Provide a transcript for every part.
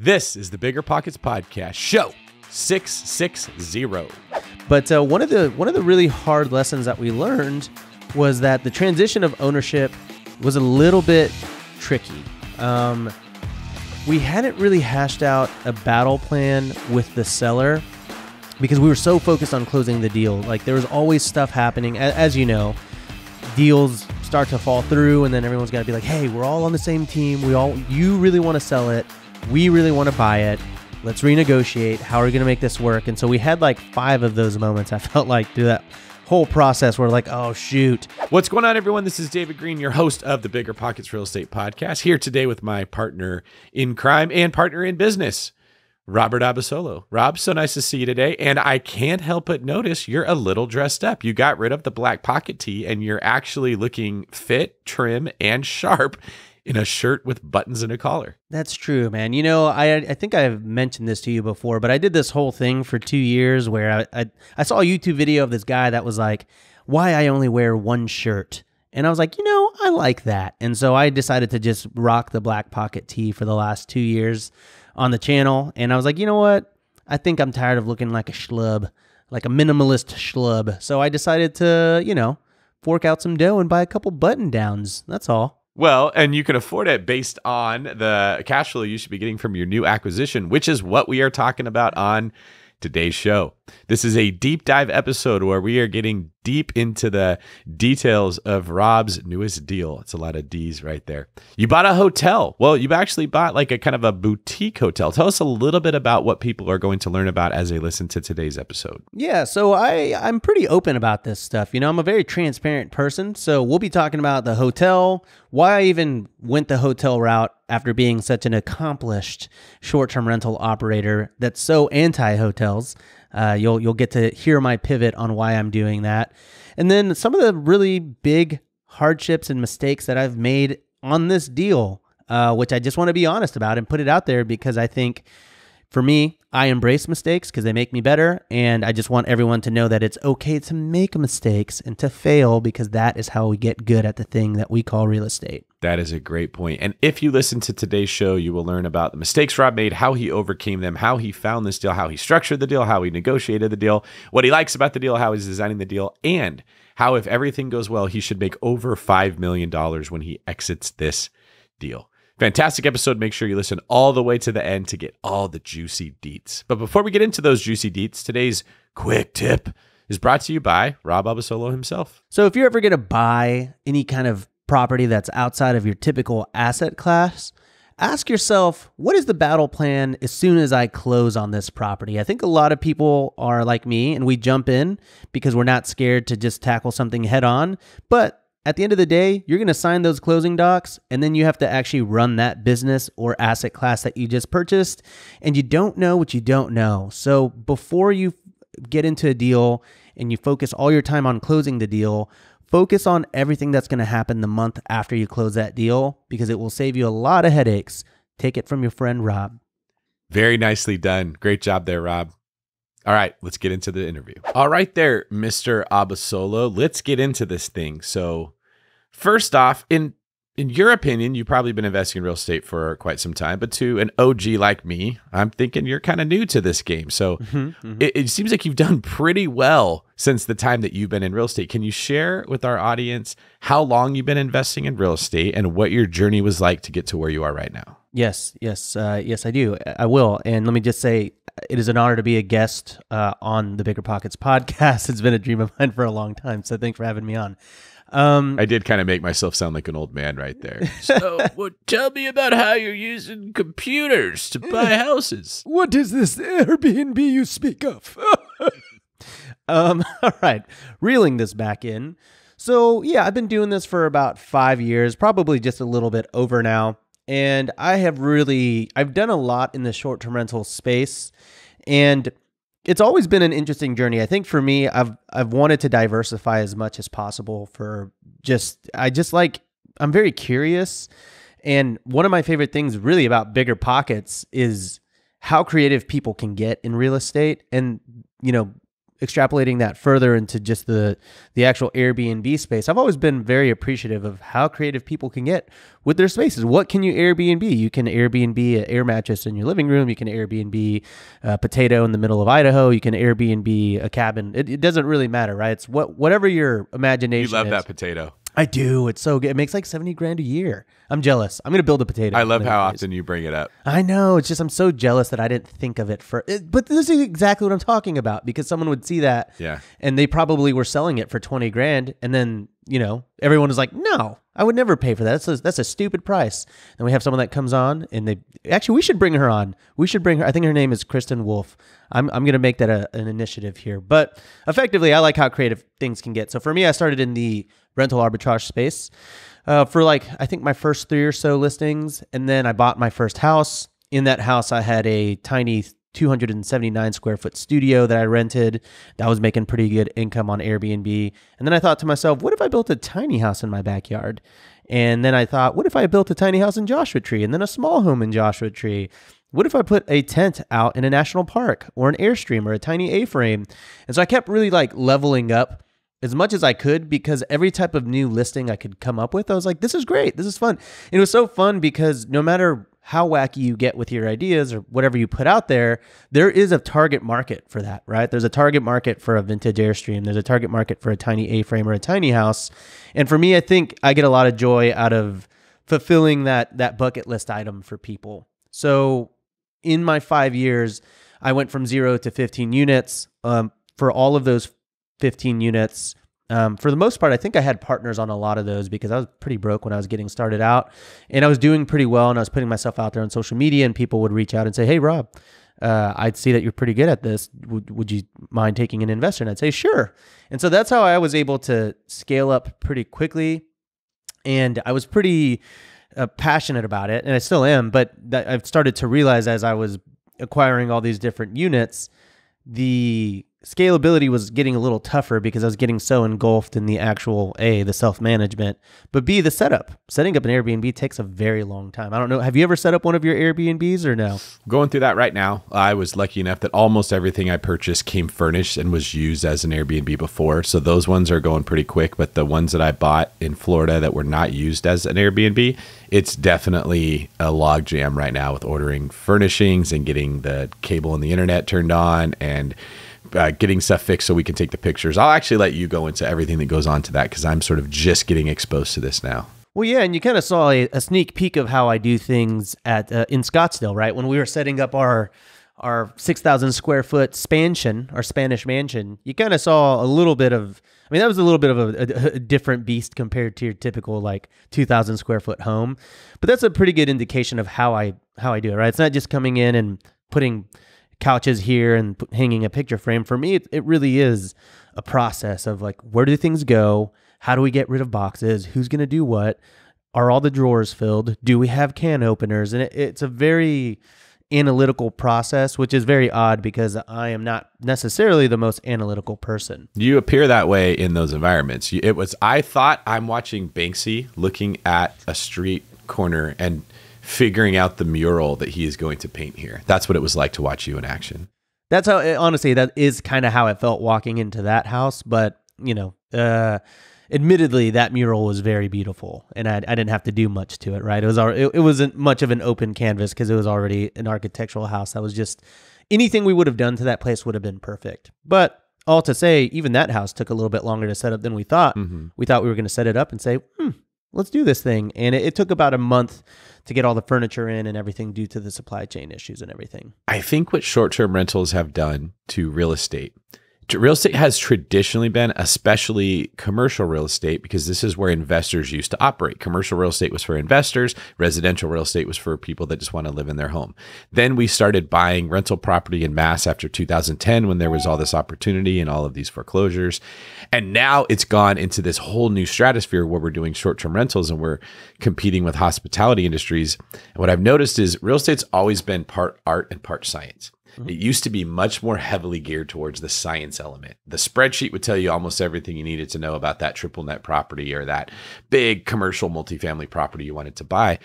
This is the Bigger Pockets Podcast, show 660. But uh, one of the one of the really hard lessons that we learned was that the transition of ownership was a little bit tricky. Um, we hadn't really hashed out a battle plan with the seller because we were so focused on closing the deal. Like there was always stuff happening, as you know. Deals start to fall through, and then everyone's got to be like, "Hey, we're all on the same team. We all, you really want to sell it. We really want to buy it. Let's renegotiate. How are we going to make this work?" And so we had like five of those moments. I felt like through that whole process, we're like, "Oh shoot, What's going on, everyone? This is David Greene, your host of the Bigger Pockets Real Estate Podcast, here today with my partner in crime and partner in business, Robert Abasolo. Rob, so nice to see you today. And I can't help but notice you're a little dressed up. You got rid of the black pocket tee and you're actually looking fit, trim, and sharp in a shirt with buttons and a collar. That's true, man. You know, I I think I've mentioned this to you before, but I did this whole thing for two years where I I, I saw a YouTube video of this guy that was like, "Why I only wear one shirt," and I was like, you know, I like that, and so I decided to just rock the black pocket tee for the last two years on the channel, and I was like, you know what? I think I'm tired of looking like a schlub, like a minimalist schlub. So I decided to, you know, fork out some dough and buy a couple button downs. That's all. Well, and you can afford it based on the cash flow you should be getting from your new acquisition, which is what we are talking about on today's show. This is a deep dive episode where we are getting deep into the details of Rob's newest deal. It's a lot of D's right there. You bought a hotel. Well, you've actually bought like a kind of a boutique hotel. Tell us a little bit about what people are going to learn about as they listen to today's episode. Yeah, so I I'm pretty open about this stuff. You know, I'm a very transparent person, so we'll be talking about the hotel, why I even went the hotel route after being such an accomplished short-term rental operator that's so anti-hotels. Uh, you'll you'll get to hear my pivot on why I'm doing that, and then some of the really big hardships and mistakes that I've made on this deal, uh, which I just want to be honest about and put it out there because I think for me, I embrace mistakes because they make me better. And I just want everyone to know that it's okay to make mistakes and to fail because that is how we get good at the thing that we call real estate. That is a great point. And if you listen to today's show, you will learn about the mistakes Rob made, how he overcame them, how he found this deal, how he structured the deal, how he negotiated the deal, what he likes about the deal, how he's designing the deal, and how, if everything goes well, he should make over $5 million when he exits this deal. Fantastic episode. Make sure you listen all the way to the end to get all the juicy deets. But before we get into those juicy deets, today's quick tip is brought to you by Rob Abasolo himself. So if you're ever going to buy any kind of property that's outside of your typical asset class, ask yourself, what is the battle plan as soon as I close on this property? I think a lot of people are like me and we jump in because we're not scared to just tackle something head on. But at the end of the day, you're going to sign those closing docs and then you have to actually run that business or asset class that you just purchased. And you don't know what you don't know. So before you get into a deal and you focus all your time on closing the deal, focus on everything that's going to happen the month after you close that deal because it will save you a lot of headaches. Take it from your friend Rob. Very nicely done. Great job there, Rob. All right, let's get into the interview. All right, there, Mr. Abasolo. Let's get into this thing. So, first off, in in your opinion, you've probably been investing in real estate for quite some time, but to an OG like me, I'm thinking you're kind of new to this game. So Mm-hmm, it, it seems like you've done pretty well since the time that you've been in real estate. Can you share with our audience how long you've been investing in real estate and what your journey was like to get to where you are right now? Yes, yes, uh, yes, I do. I will. And let me just say, it is an honor to be a guest uh, on the Bigger Pockets podcast. It's been a dream of mine for a long time. So thanks for having me on. Um, I did kind of make myself sound like an old man right there. So, well, tell me about how you're using computers to buy houses. what is this Airbnb you speak of? um, all right, reeling this back in. So yeah, I've been doing this for about five years, probably just a little bit over now. And I have really, I've done a lot in the short term rental space. And it's always been an interesting journey. I think for me, I've I've wanted to diversify as much as possible for just I just like I'm very curious. And one of my favorite things really about bigger pockets is how creative people can get in real estate. And, you know, extrapolating that further into just the the actual Airbnb space, I've always been very appreciative of how creative people can get with their spaces. What can you Airbnb? You can Airbnb an air mattress in your living room. You can Airbnb a potato in the middle of Idaho. You can Airbnb a cabin. It, it doesn't really matter, right? It's what whatever your imagination. You love is. that potato. I do. It's so good. It makes like 70 grand a year. I'm jealous. I'm going to build a potato. I love how often you bring it up. I know. It's just I'm so jealous that I didn't think of it for. It, but this is exactly what I'm talking about because someone would see that, Yeah. and they probably were selling it for 20 grand, and then you know everyone was like, "No, I would never pay for that. That's a, that's a stupid price." And we have someone that comes on, and they actually we should bring her on. We should bring her. I think her name is Kristen Wolfe. I'm I'm gonna make that a, an initiative here. But effectively, I like how creative things can get. So for me, I started in the rental arbitrage space uh, for like I think my first three or so listings, and then I bought my first house. In that house, I had a tiny 279 square foot studio that I rented. That was making pretty good income on Airbnb. And then I thought to myself, what if I built a tiny house in my backyard? And then I thought, what if I built a tiny house in Joshua Tree and then a small home in Joshua Tree? What if I put a tent out in a national park or an Airstream or a tiny A frame? And so I kept really like leveling up as much as I could because every type of new listing I could come up with, I was like, this is great. This is fun. And it was so fun because no matter how wacky you get with your ideas or whatever you put out there, there is a target market for that, right? There's a target market for a vintage Airstream. There's a target market for a tiny A frame or a tiny house. And for me, I think I get a lot of joy out of fulfilling that that bucket list item for people. So in my five years, I went from zero to 15 units. Um, for all of those 15 units, um, for the most part, I think I had partners on a lot of those because I was pretty broke when I was getting started out, and I was doing pretty well, and I was putting myself out there on social media, and people would reach out and say, "Hey, Rob." Uh, I'd see that you're pretty good at this. Would, would you mind taking an investor? And I'd say, sure. And so that's how I was able to scale up pretty quickly. And I was pretty uh, passionate about it, and I still am. But I've started to realize as I was acquiring all these different units, the scalability was getting a little tougher because I was getting so engulfed in the actual A, the self management, but B, the setup. Setting up an Airbnb takes a very long time. I don't know. Have you ever set up one of your Airbnbs or no? Going through that right now. I was lucky enough that almost everything I purchased came furnished and was used as an Airbnb before. So those ones are going pretty quick. But the ones that I bought in Florida that were not used as an Airbnb, it's definitely a logjam right now with ordering furnishings and getting the cable and the internet turned on and uh, getting stuff fixed so we can take the pictures. I'll actually let you go into everything that goes on to that because I'm sort of just getting exposed to this now. Well, yeah, and you kind of saw a, a sneak peek of how I do things at uh, in Scottsdale, right? When we were setting up our our six thousand square foot spansion, our Spanish mansion, you kind of saw a little bit of. I mean, that was a little bit of a, a, a different beast compared to your typical like two thousand square foot home, but that's a pretty good indication of how I how I do it, right? It's not just coming in and putting couches here and hanging a picture frame. For me, it, it really is a process of like, where do things go? How do we get rid of boxes? Who's going to do what? Are all the drawers filled? Do we have can openers? And it, it's a very analytical process, which is very odd because I am not necessarily the most analytical person. You appear that way in those environments. It was I thought I'm watching Banksy looking at a street corner and figuring out the mural that he is going to paint here. That's what it was like to watch you in action. That's how, honestly, that is kind of how it felt walking into that house. But, you know, uh, admittedly, that mural was very beautiful and I, I didn't have to do much to it, right? It was, it, it wasn't much of an open canvas because it was already an architectural house that was just anything we would have done to that place would have been perfect. But all to say, even that house took a little bit longer to set up than we thought. We thought we were going to set it up and say, hmm, let's do this thing. And it, it took about a month to get all the furniture in and everything due to the supply chain issues and everything. I think what short-term rentals have done to real estate Real estate has traditionally been, especially commercial real estate, because this is where investors used to operate. Commercial real estate was for investors, residential real estate was for people that just want to live in their home. Then we started buying rental property in mass after 2010 when there was all this opportunity and all of these foreclosures. And now it's gone into this whole new stratosphere where we're doing short term rentals and we're competing with hospitality industries. And what I've noticed is real estate's always been part art and part science. It used to be much more heavily geared towards the science element. The spreadsheet would tell you almost everything you needed to know about that triple net property or that big commercial multifamily property you wanted to buy.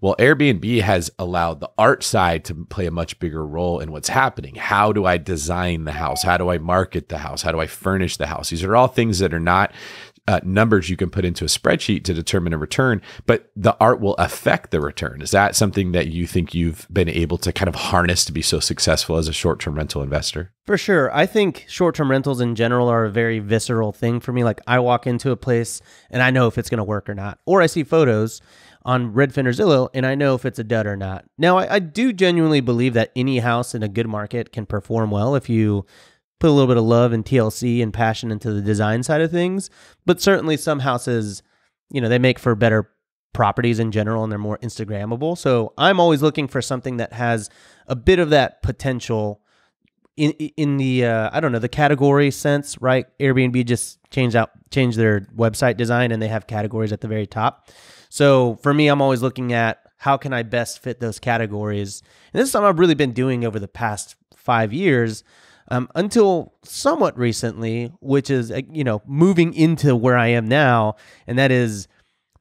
Well, Airbnb has allowed the art side to play a much bigger role in what's happening. How do I design the house? How do I market the house? How do I furnish the house? These are all things that are not uh, numbers you can put into a spreadsheet to determine a return, but the art will affect the return. Is that something that you think you've been able to kind of harness to be so successful as a short term rental investor? For sure. I think short term rentals in general are a very visceral thing for me. Like, I walk into a place and I know if it's going to work or not, or I see photos on Redfin or Zillow and I know if it's a dud or not. Now, I, I do genuinely believe that any house in a good market can perform well if you put a little bit of love and TLC and passion into the design side of things. But certainly some houses, you know, they make for better properties in general and they're more Instagrammable. So I'm always looking for something that has a bit of that potential in in the uh, I don't know the category sense, right? Airbnb just changed out changed their website design and they have categories at the very top. So for me, I'm always looking at how can I best fit those categories. And this is something I've really been doing over the past five years um, until somewhat recently, which is, uh, you know, moving into where I am now, and that is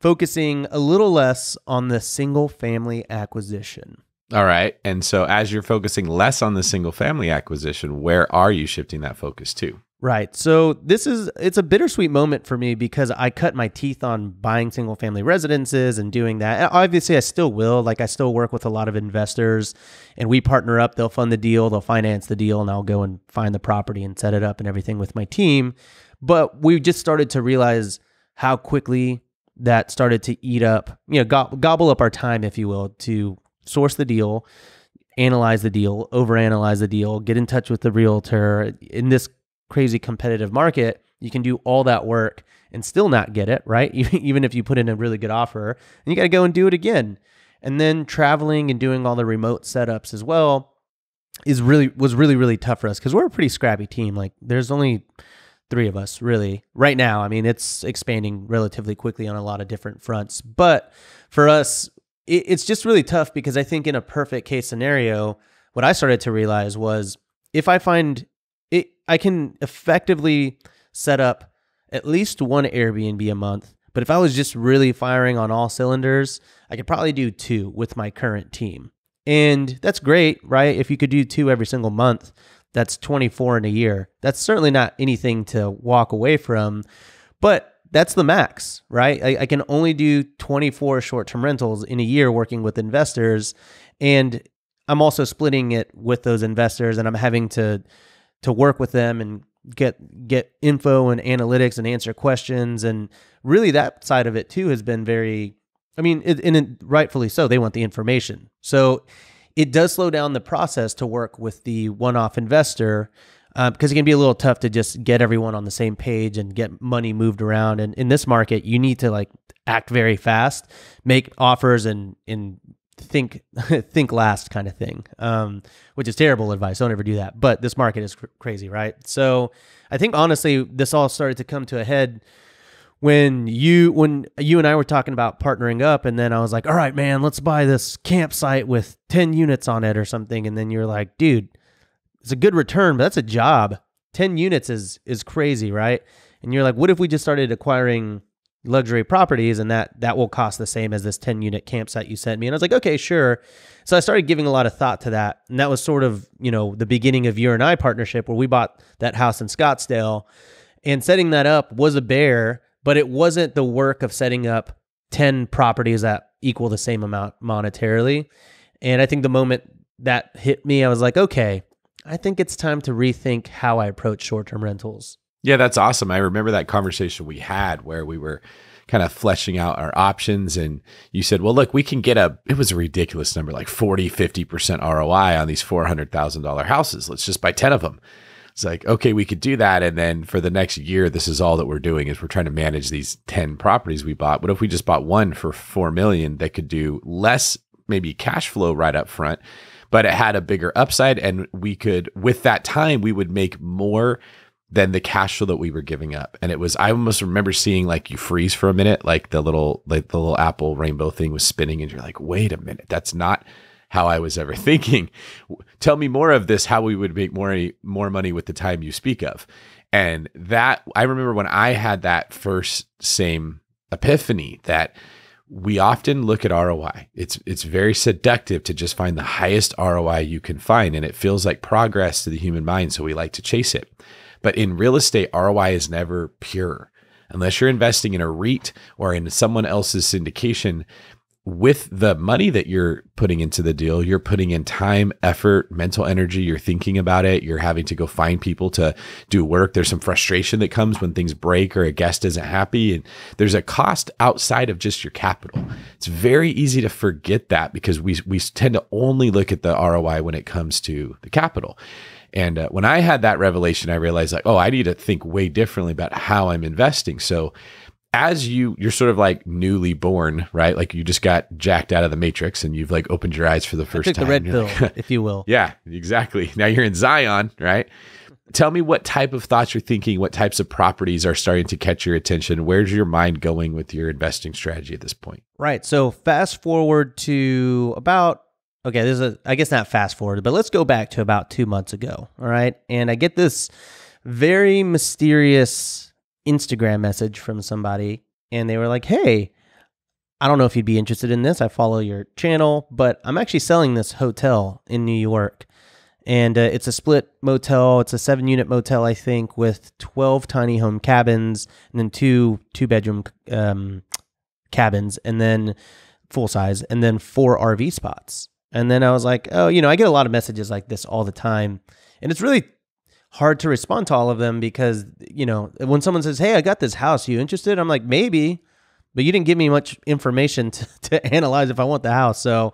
focusing a little less on the single family acquisition. All right. And so as you're focusing less on the single family acquisition, where are you shifting that focus to? Right. So this is it's a bittersweet moment for me because I cut my teeth on buying single family residences and doing that. And obviously I still will. Like I still work with a lot of investors and we partner up, they'll fund the deal, they'll finance the deal and I'll go and find the property and set it up and everything with my team. But we just started to realize how quickly that started to eat up, you know, gobble up our time if you will to source the deal, analyze the deal, overanalyze the deal, get in touch with the realtor. In this crazy competitive market, you can do all that work and still not get it, right? Even if you put in a really good offer, and you got to go and do it again. And then traveling and doing all the remote setups as well is really was really really tough for us because we're a pretty scrappy team. Like there's only three of us really right now. I mean, it's expanding relatively quickly on a lot of different fronts, but for us, it, it's just really tough because I think in a perfect case scenario, what I started to realize was if I find I can effectively set up at least one Airbnb a month. But if I was just really firing on all cylinders, I could probably do two with my current team. And that's great, right? If you could do two every single month, that's 24 in a year. That's certainly not anything to walk away from, but that's the max, right? I, I can only do 24 short term rentals in a year working with investors. And I'm also splitting it with those investors and I'm having to to work with them and get get info and analytics and answer questions. And really that side of it too has been very i mean it, and it, rightfully so they want the information. So it does slow down the process to work with the one-off investor uh, because it can be a little tough to just get everyone on the same page and get money moved around. And in this market you need to like act very fast make offers and and think think last kind of thing, um, which is terrible advice. Don't ever do that. But this market is cr- crazy, right? So I think honestly, this all started to come to a head when you when you and I were talking about partnering up, and then I was like, all right, man, let's buy this campsite with ten units on it or something, and then you're like, dude, it's a good return, but that's a job. Ten units is is crazy, right? And you're like, what if we just started acquiring luxury properties and that that will cost the same as this 10 unit campsite you sent me. And i was like okay sure. So i started giving a lot of thought to that. And that was sort of you know the beginning of your and i partnership where we bought that house in scottsdale. And setting that up was a bear but it wasn't the work of setting up 10 properties that equal the same amount monetarily. And i think the moment that hit me i was like okay i think it's time to rethink how i approach short-term rentals yeah, that's awesome. I remember that conversation we had where we were kind of fleshing out our options and you said, "Well, look, we can get a it was a ridiculous number, like 40, 50% ROI on these $400,000 houses. Let's just buy 10 of them." It's like, "Okay, we could do that and then for the next year this is all that we're doing is we're trying to manage these 10 properties we bought. What if we just bought one for 4 million that could do less maybe cash flow right up front?" But it had a bigger upside, and we could, with that time, we would make more than the cash flow that we were giving up. And it was I almost remember seeing like you freeze for a minute, like the little like the little Apple rainbow thing was spinning, and you're like, wait a minute, that's not how I was ever thinking. Tell me more of this, how we would make more more money with the time you speak of. And that I remember when I had that first same epiphany that we often look at ROI. It's it's very seductive to just find the highest ROI you can find and it feels like progress to the human mind so we like to chase it. But in real estate ROI is never pure. Unless you're investing in a REIT or in someone else's syndication, with the money that you're putting into the deal, you're putting in time, effort, mental energy, you're thinking about it, you're having to go find people to do work. There's some frustration that comes when things break or a guest isn't happy. And there's a cost outside of just your capital. It's very easy to forget that because we, we tend to only look at the ROI when it comes to the capital. And uh, when I had that revelation, I realized like, oh, I need to think way differently about how I'm investing. So as you you're sort of like newly born, right? Like you just got jacked out of the matrix and you've like opened your eyes for the first time. the red pill, like- if you will. yeah, exactly. Now you're in Zion, right? Tell me what type of thoughts you're thinking, what types of properties are starting to catch your attention. Where's your mind going with your investing strategy at this point? Right. So fast forward to about okay, this is a I guess not fast forward, but let's go back to about two months ago. All right. And I get this very mysterious Instagram message from somebody, and they were like, Hey, I don't know if you'd be interested in this. I follow your channel, but I'm actually selling this hotel in New York. And uh, it's a split motel. It's a seven unit motel, I think, with 12 tiny home cabins and then two two bedroom um, cabins and then full size and then four RV spots. And then I was like, oh, you know, I get a lot of messages like this all the time. And it's really hard to respond to all of them because, you know, when someone says, hey, I got this house, you interested? I'm like, maybe, but you didn't give me much information to, to analyze if I want the house. So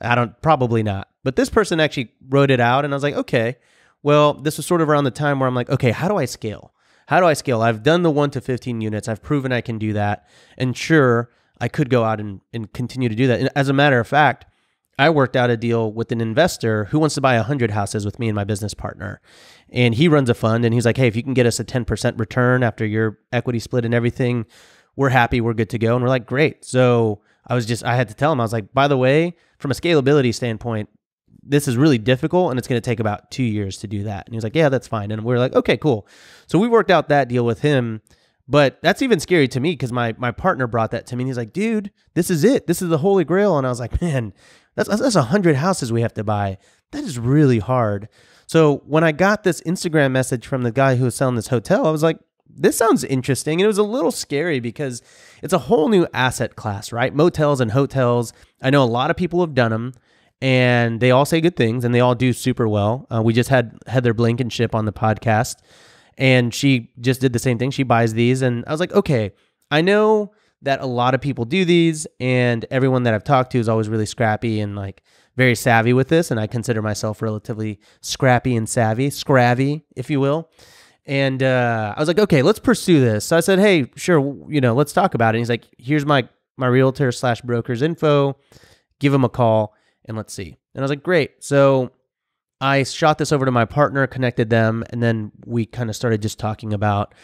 I don't, probably not. But this person actually wrote it out and I was like, okay, well, this was sort of around the time where I'm like, okay, how do I scale? How do I scale? I've done the one to 15 units. I've proven I can do that. And sure, I could go out and, and continue to do that. And as a matter of fact, I worked out a deal with an investor who wants to buy 100 houses with me and my business partner. And he runs a fund and he's like, hey, if you can get us a 10% return after your equity split and everything, we're happy, we're good to go. And we're like, great. So I was just, I had to tell him, I was like, by the way, from a scalability standpoint, this is really difficult and it's going to take about two years to do that. And he was like, yeah, that's fine. And we are like, okay, cool. So we worked out that deal with him. But that's even scary to me because my my partner brought that to me and he's like, dude, this is it. This is the holy grail. And I was like, man, that's that's a hundred houses we have to buy. That is really hard. So when I got this Instagram message from the guy who was selling this hotel, I was like, this sounds interesting. And it was a little scary because it's a whole new asset class, right? Motels and hotels. I know a lot of people have done them and they all say good things and they all do super well. Uh, we just had Heather Blankenship on the podcast and she just did the same thing. She buys these and I was like, okay, I know that a lot of people do these and everyone that I've talked to is always really scrappy and like very savvy with this and I consider myself relatively scrappy and savvy, scravvy, if you will. And uh, I was like, okay, let's pursue this. So I said, hey, sure, you know, let's talk about it. And he's like, here's my my realtor slash broker's info. Give him a call and let's see. And I was like, great. So I shot this over to my partner, connected them, and then we kind of started just talking about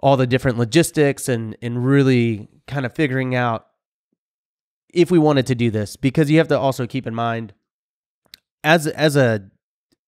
all the different logistics and and really kind of figuring out if we wanted to do this because you have to also keep in mind as as a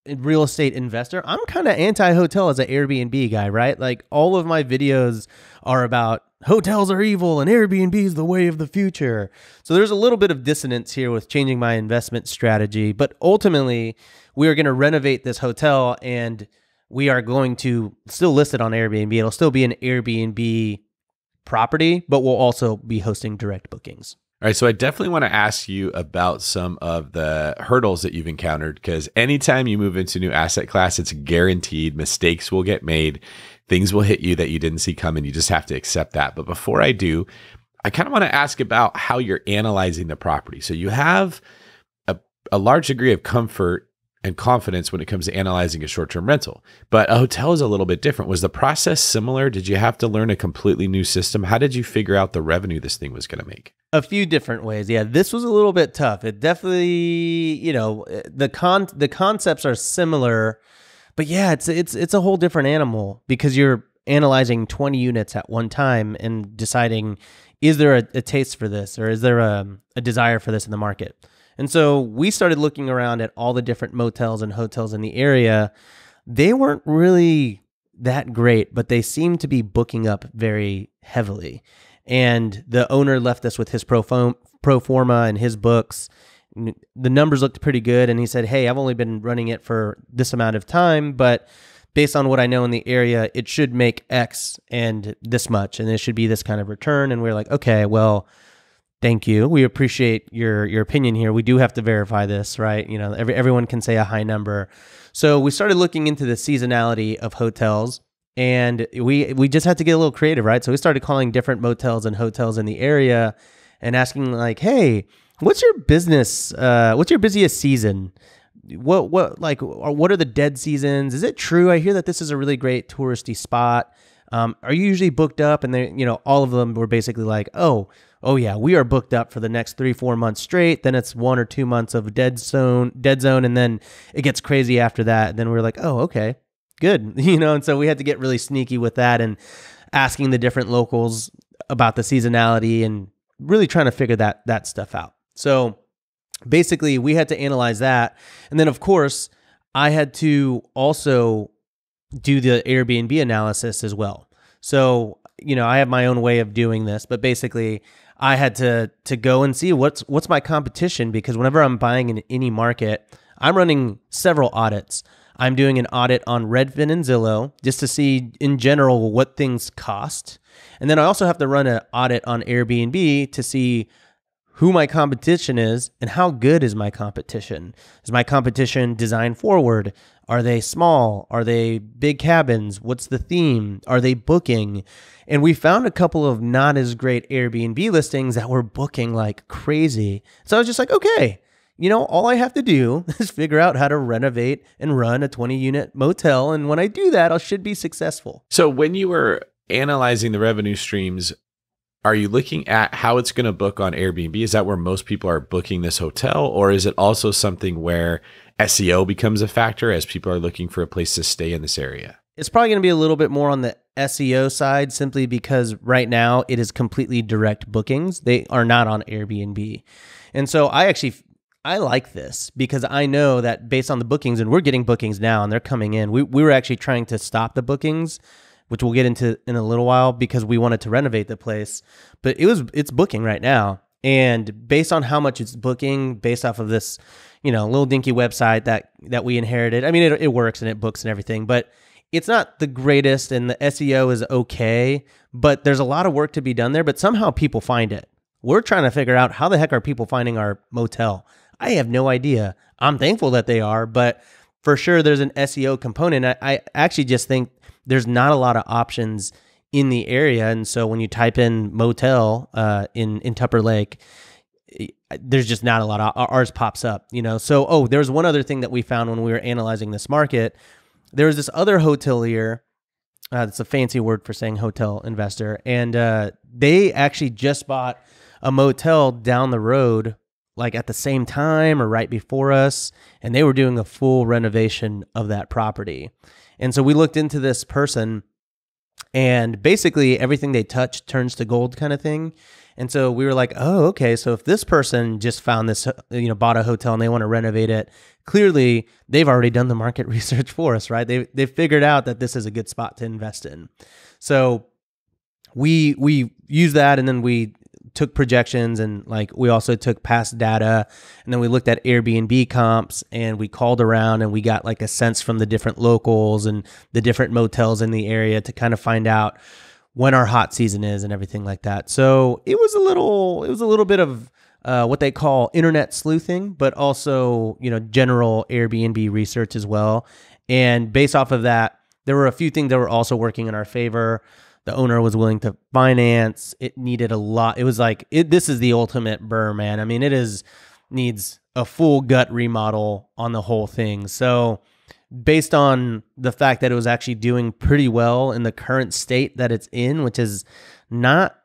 real estate investor, I'm kind of anti hotel as an Airbnb guy, right? Like all of my videos are about hotels are evil and Airbnb is the way of the future. So there's a little bit of dissonance here with changing my investment strategy, but ultimately we are going to renovate this hotel and we are going to still list it on Airbnb. It'll still be an Airbnb property, but we'll also be hosting direct bookings. All right, so I definitely want to ask you about some of the hurdles that you've encountered because anytime you move into a new asset class, it's guaranteed mistakes will get made, things will hit you that you didn't see coming. You just have to accept that. But before I do, I kind of want to ask about how you're analyzing the property. So you have a, a large degree of comfort and confidence when it comes to analyzing a short-term rental. But a hotel is a little bit different. Was the process similar? Did you have to learn a completely new system? How did you figure out the revenue this thing was going to make? A few different ways. Yeah, this was a little bit tough. It definitely, you know, eh, the con the concepts are similar, but yeah, it's it's it's a whole different animal because you're analyzing 20 units at one time and deciding is there a, a taste for this or is there a, a desire for this in the market. And so we started looking around at all the different motels and hotels in the area. They weren't really that great, but they seemed to be booking up very heavily. and the owner left us with his pro, pro forma and his books. The numbers looked pretty good, and he said, "Hey, I've only been running it for this amount of time, but based on what I know in the area, it should make X and this much, and it should be this kind of return." And we are like, "Okay, well." Thank you. We appreciate your your opinion here. We do have to verify this, right? You know, every, everyone can say a high number. So we started looking into the seasonality of hotels, and we we just had to get a little creative, right? So we started calling different motels and hotels in the area, and asking like, "Hey, what's your business? Uh, what's your busiest season? What what like what are the dead seasons? Is it true? I hear that this is a really great touristy spot. Um, are you usually booked up? And they, you know, all of them were basically like, oh, oh yeah, we are booked up for the next three, four months straight. Then it's one or two months of dead zone, dead zone, and then it gets crazy after that. And then we are like, oh, okay, good, you know. And so we had to get really sneaky with that and asking the different locals about the seasonality and really trying to figure that that stuff out. So basically, we had to analyze that, and then of course, I had to also do the Airbnb analysis as well. So, you know, I have my own way of doing this, but basically I had to to go and see what's what's my competition because whenever I'm buying in any market, I'm running several audits. I'm doing an audit on Redfin and Zillow just to see in general what things cost. And then I also have to run an audit on Airbnb to see who my competition is and how good is my competition. Is my competition design forward? Are they small? Are they big cabins? What's the theme? Are they booking? And we found a couple of not as great Airbnb listings that were booking like crazy. So I was just like, okay, you know, all I have to do is figure out how to renovate and run a 20 unit motel. And when I do that, I should be successful. So when you were analyzing the revenue streams, are you looking at how it's going to book on Airbnb? Is that where most people are booking this hotel? Or is it also something where SEO becomes a factor as people are looking for a place to stay in this area? It's probably going to be a little bit more on the SEO side simply because right now it is completely direct bookings. They are not on Airbnb. And so I actually I like this because I know that based on the bookings and we're getting bookings now and they're coming in. We we were actually trying to stop the bookings which we'll get into in a little while because we wanted to renovate the place. But it was it's booking right now. And based on how much it's booking, based off of this, you know, little dinky website that that we inherited. I mean, it, it works and it books and everything, but it's not the greatest and the SEO is okay, but there's a lot of work to be done there, but somehow people find it. We're trying to figure out how the heck are people finding our motel? I have no idea. I'm thankful that they are, but for sure there's an SEO component. I, I actually just think there's not a lot of options in the area, and so when you type in motel uh, in in Tupper Lake, there's just not a lot of ours pops up. You know, so oh, there's one other thing that we found when we were analyzing this market. There was this other hotelier. Uh, that's a fancy word for saying hotel investor, and uh, they actually just bought a motel down the road like at the same time or right before us, and they were doing a full renovation of that property. And so we looked into this person, and basically everything they touch turns to gold, kind of thing. And so we were like, oh, okay. So if this person just found this, you know, bought a hotel and they want to renovate it, clearly they've already done the market research for us, right? They they figured out that this is a good spot to invest in. So we we use that and then we took projections and like we also took past data and then we looked at Airbnb comps and we called around and we got like a sense from the different locals and the different motels in the area to kind of find out when our hot season is and everything like that. So it was a little it was a little bit of uh, what they call internet sleuthing, but also you know general Airbnb research as well. And based off of that, there were a few things that were also working in our favor the owner was willing to finance. It needed a lot. It was like it, this is the ultimate BRRRR man. I mean, it is needs a full gut remodel on the whole thing. So, based on the fact that it was actually doing pretty well in the current state that it's in, which is not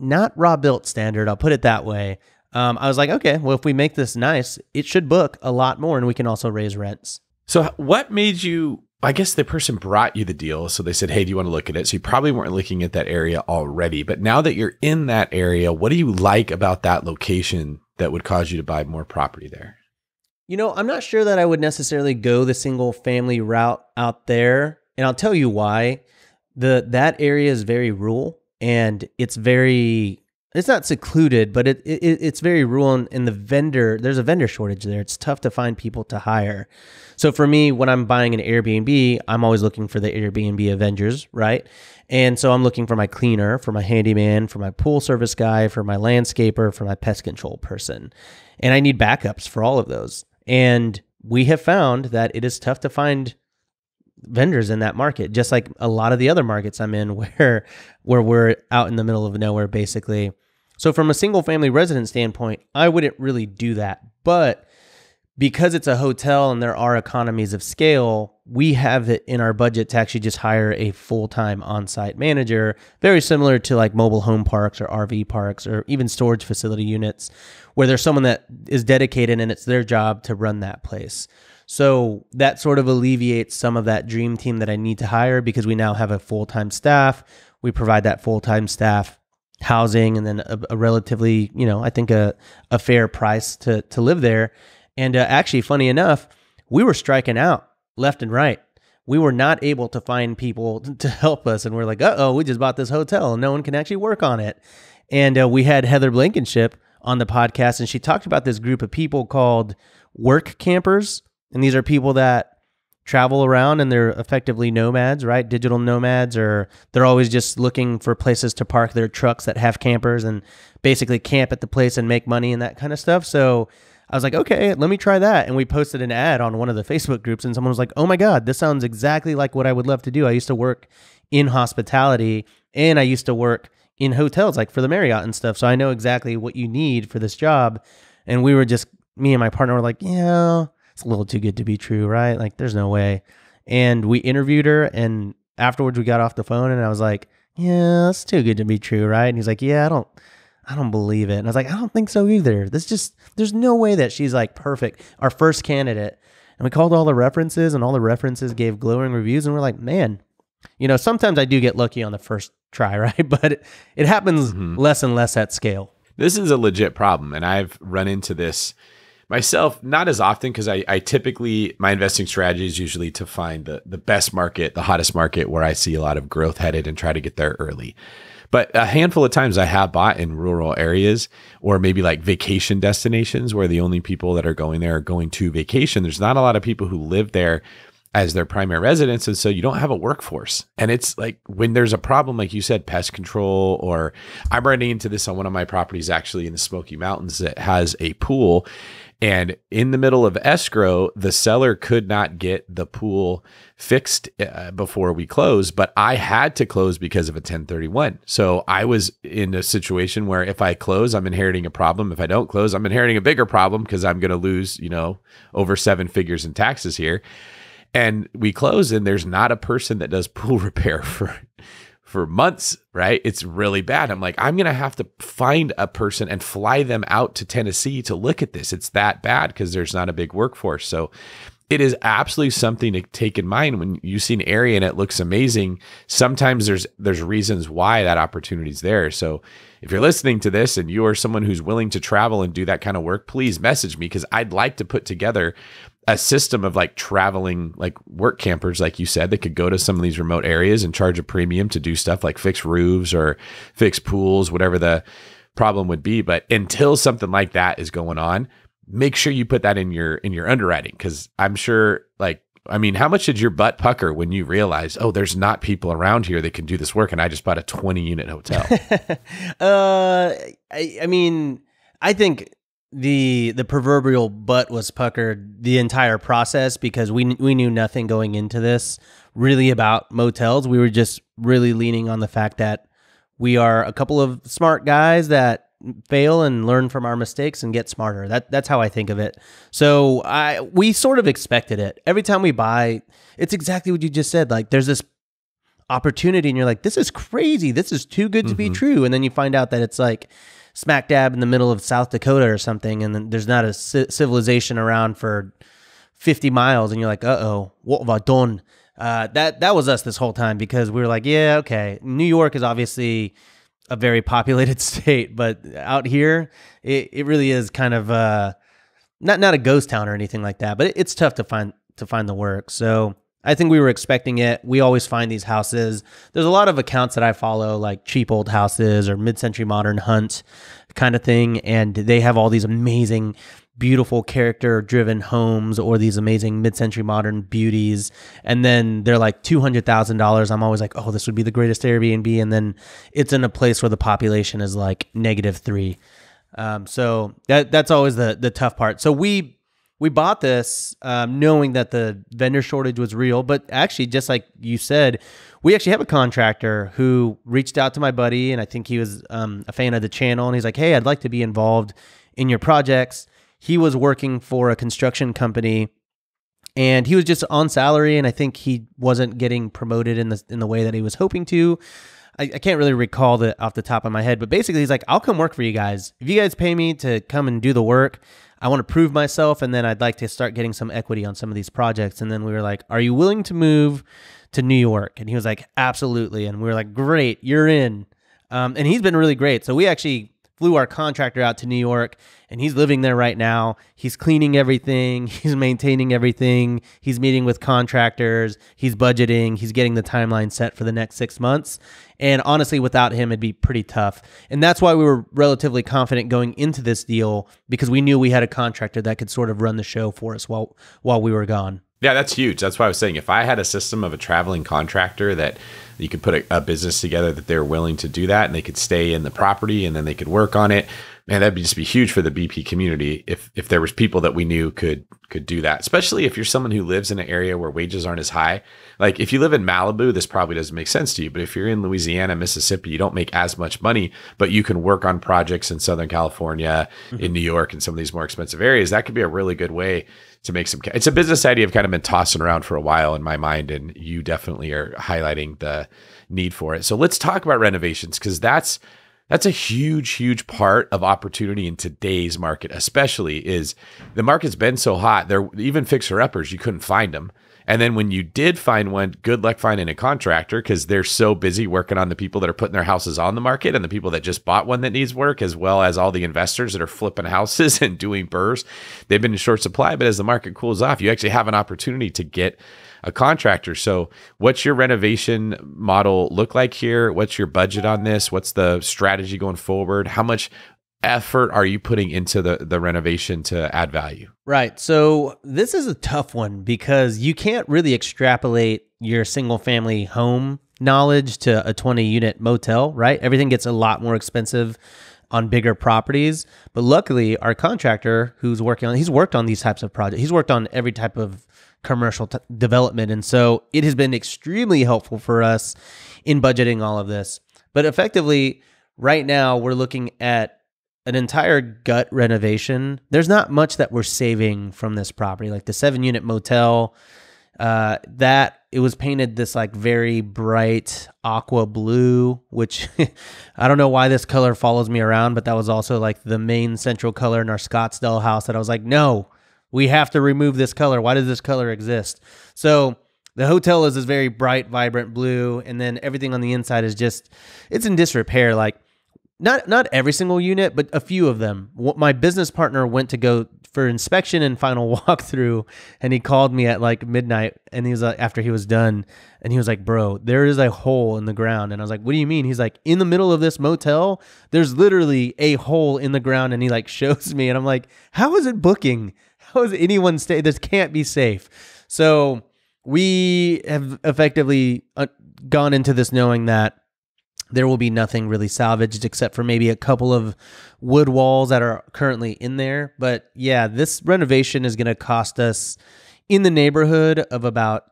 not Robuilt standard, I'll put it that way. Um, I was like, okay, well, if we make this nice, it should book a lot more, and we can also raise rents. So, what made you I guess the person brought you the deal. So they said, Hey, do you want to look at it? So you probably weren't looking at that area already. But now that you're in that area, what do you like about that location that would cause you to buy more property there? You know, I'm not sure that I would necessarily go the single family route out there. And I'll tell you why. The that area is very rural and it's very it's not secluded, but it, it it's very rural and, and the vendor there's a vendor shortage there. It's tough to find people to hire. So for me, when I'm buying an Airbnb, I'm always looking for the Airbnb Avengers, right? And so I'm looking for my cleaner, for my handyman, for my pool service guy, for my landscaper, for my pest control person. And I need backups for all of those. And we have found that it is tough to find vendors in that market, just like a lot of the other markets I'm in where where we're out in the middle of nowhere basically. So from a single family resident standpoint, I wouldn't really do that. But because it's a hotel and there are economies of scale, we have it in our budget to actually just hire a full-time on-site manager, very similar to like mobile home parks or RV parks or even storage facility units where there's someone that is dedicated and it's their job to run that place. So that sort of alleviates some of that dream team that I need to hire because we now have a full time staff. We provide that full time staff housing and then a, a, relatively, you know, I think a, a fair price to, to live there. And uh, actually, funny enough, we were striking out left and right. We were not able to find people to help us. And we're like, uh oh, we just bought this hotel and no one can actually work on it. And uh, we had Heather Blankenship on the podcast, and she talked about this group of people called work campers and these are people that travel around and they're effectively nomads, right? Digital nomads, or they're always just looking for places to park their trucks that have campers and basically camp at the place and make money and that kind of stuff. So I was like, okay, let me try that. And we posted an ad on one of the Facebook groups, and someone was like, oh my God, this sounds exactly like what I would love to do. I used to work in hospitality and I used to work in hotels, like for the Marriott and stuff. So I know exactly what you need for this job. And we were just, me and my partner were like, yeah, it's a little too good to be true, right? Like, there's no way. And we interviewed her, and afterwards we got off the phone, and I was like, yeah, it's too good to be true, right? And he's like, yeah, I don't, I don't believe it. And I was like, I don't think so either. This just, there's no way that she's like perfect, our first candidate. And we called all the references, and all the references gave glowing reviews, and we're like, man, you know, sometimes I do get lucky on the first try, right? But it, it happens mm-hmm. less and less at scale. This is a legit problem, and I've run into this myself not as often because I, I typically my investing strategy is usually to find the the best market the hottest market where i see a lot of growth headed and try to get there early but a handful of times i have bought in rural areas or maybe like vacation destinations where the only people that are going there are going to vacation there's not a lot of people who live there as their primary residence. And so you don't have a workforce. And it's like when there's a problem, like you said, pest control, or I'm running into this on one of my properties actually in the Smoky Mountains that has a pool. And in the middle of escrow, the seller could not get the pool fixed uh, before we closed, but I had to close because of a 1031. So I was in a situation where if I close, I'm inheriting a problem. If I don't close, I'm inheriting a bigger problem because I'm going to lose, you know, over seven figures in taxes here. And we close, and there's not a person that does pool repair for for months, right? It's really bad. I'm like, I'm going to have to find a person and fly them out to Tennessee to look at this. It's that bad because there's not a big workforce. So it is absolutely something to take in mind when you see an area and it looks amazing. Sometimes there's there's reasons why that opportunity is there. So if you're listening to this and you are someone who's willing to travel and do that kind of work, please message me because I'd like to put together a system of like traveling like work campers like you said that could go to some of these remote areas and charge a premium to do stuff like fix roofs or fix pools whatever the problem would be but until something like that is going on make sure you put that in your in your underwriting cuz i'm sure like I mean, how much did your butt pucker when you realized, oh, there's not people around here that can do this work, and I just bought a 20 unit hotel? uh, I, I mean, I think the the proverbial butt was puckered the entire process because we we knew nothing going into this really about motels. We were just really leaning on the fact that we are a couple of smart guys that fail and learn from our mistakes and get smarter. That that's how I think of it. So I we sort of expected it. Every time we buy, it's exactly what you just said. Like there's this opportunity and you're like, this is crazy. This is too good to mm-hmm. be true. And then you find out that it's like smack dab in the middle of South Dakota or something, and there's not a civilization around for 50 miles, and you're like, uh oh, what have I done? Uh, that that was us this whole time because we were like, yeah, okay. New York is obviously a very populated state, but out here, it, it really is kind of uh, not not a ghost town or anything like that. But it, it's tough to find to find the work. So I think we were expecting it. We always find these houses. There's a lot of accounts that I follow, like cheap old houses or mid century modern hunt kind of thing. And they have all these amazing, beautiful character driven homes or these amazing mid century modern beauties. And then they're like $200,000. I'm always like, oh, this would be the greatest Airbnb. And then it's in a place where the population is like negative three. Um, so that that's always the the tough part. So we we bought this um, knowing that the vendor shortage was real, but actually, just like you said, we actually have a contractor who reached out to my buddy, and I think he was um, a fan of the channel, and he's like, "Hey, I'd like to be involved in your projects." He was working for a construction company, and he was just on salary, and I think he wasn't getting promoted in the in the way that he was hoping to. I, I can't really recall the off the top of my head, but basically, he's like, "I'll come work for you guys if you guys pay me to come and do the work." I want to prove myself and then I'd like to start getting some equity on some of these projects. And then we were like, Are you willing to move to New York? And he was like, Absolutely. And we were like, Great, you're in. Um, and he's been really great. So we actually flew our contractor out to New York and he's living there right now. He's cleaning everything, he's maintaining everything, he's meeting with contractors, he's budgeting, he's getting the timeline set for the next six months. And honestly, without him, it'd be pretty tough. And that's why we were relatively confident going into this deal because we knew we had a contractor that could sort of run the show for us while while we were gone. Yeah, that's huge. That's why I was saying if I had a system of a traveling contractor that you could put a, a, business together that they're willing to do that and they could stay in the property and then they could work on it, man, that'd be just be huge for the BP community if if there was people that we knew could could do that. Especially if you're someone who lives in an area where wages aren't as high. Like if you live in Malibu, this probably doesn't make sense to you. But if you're in Louisiana, Mississippi, you don't make as much money, but you can work on projects in Southern California, mm-hmm. in New York, and some of these more expensive areas. That could be a really good way to make some. It's a business idea I've kind of been tossing around for a while in my mind, and you definitely are highlighting the need for it. So let's talk about renovations because that's that's a huge huge part of opportunity in today's market especially is the market's been so hot there even fixer uppers you couldn't find them and then when you did find one good luck finding a contractor because they're so busy working on the people that are putting their houses on the market and the people that just bought one that needs work as well as all the investors that are flipping houses and doing BRRRRs they've been in short supply but as the market cools off you actually have an opportunity to get a contractor. So, what's your renovation model look like here? What's your budget on this? What's the strategy going forward? How much effort are you putting into the the renovation to add value? Right. So, this is a tough one because you can't really extrapolate your single family home knowledge to a 20 unit motel, right? Everything gets a lot more expensive on bigger properties. But luckily, our contractor who's working on he's worked on these types of projects. He's worked on every type of commercial t- development. And so it has been extremely helpful for us in budgeting all of this. But effectively, right now, we're looking at an entire gut renovation. There's not much that we're saving from this property, like the seven unit motel. Uh, that it was painted this like very bright aqua blue, which I don't know why this color follows me around, but that was also like the main central color in our Scottsdale house. That I was like, no, we have to remove this color. Why does this color exist? So the hotel is this very bright, vibrant blue, and then everything on the inside is just it's in disrepair. Like not not every single unit, but a few of them. My business partner went to go for inspection and final walkthrough, and he called me at like midnight, and he was like, after he was done, and he was like, "Bro, there is a hole in the ground," and I was like, "What do you mean?" He's like, "In the middle of this motel, there's literally a hole in the ground," and he like shows me, and I'm like, "How is it booking?" how is anyone stay? This can't be safe. So we have effectively uh, gone into this knowing that there will be nothing really salvaged except for maybe a couple of wood walls that are currently in there. But yeah, this renovation is going to cost us in the neighborhood of about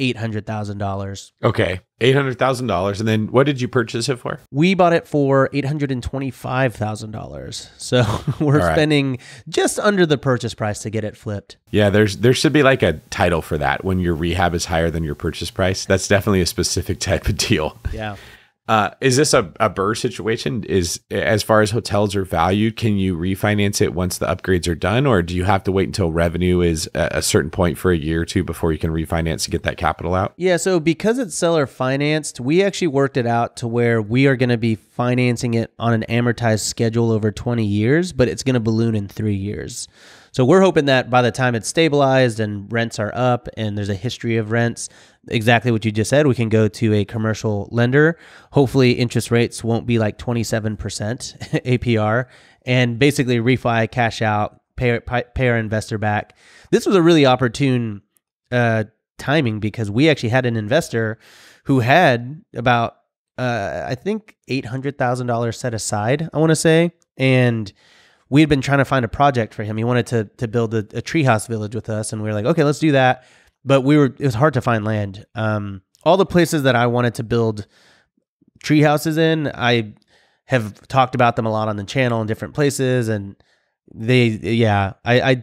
eight hundred thousand dollars. Okay, eight hundred thousand dollars, and then what did you purchase it for? We bought it for eight hundred and twenty-five thousand dollars. So we're right. spending just under the purchase price to get it flipped. Yeah, there's there should be like a title for that when your rehab is higher than your purchase price. That's definitely a specific type of deal. Yeah. Uh, is this a, a BRRRR situation? Is as far as hotels are valued, can you refinance it once the upgrades are done, or do you have to wait until revenue is a, a certain point for a year or two before you can refinance to get that capital out? Yeah, so because it's seller financed, we actually worked it out to where we are going to be financing it on an amortized schedule over 20 years, but it's going to balloon in three years. So we're hoping that by the time it's stabilized and rents are up and there's a history of rents, exactly what you just said, we can go to a commercial lender. Hopefully, interest rates won't be like 27% APR and basically refi, cash out, pay, pay our investor back. This was a really opportune uh, timing because we actually had an investor who had about uh, I think eight hundred thousand dollars set aside. I want to say, and we had been trying to find a project for him. He wanted to to build a, a treehouse village with us, and we were like, okay, let's do that. But we were it was hard to find land. Um, all the places that I wanted to build tree houses in, I have talked about them a lot on the channel in different places, and they, yeah, I, I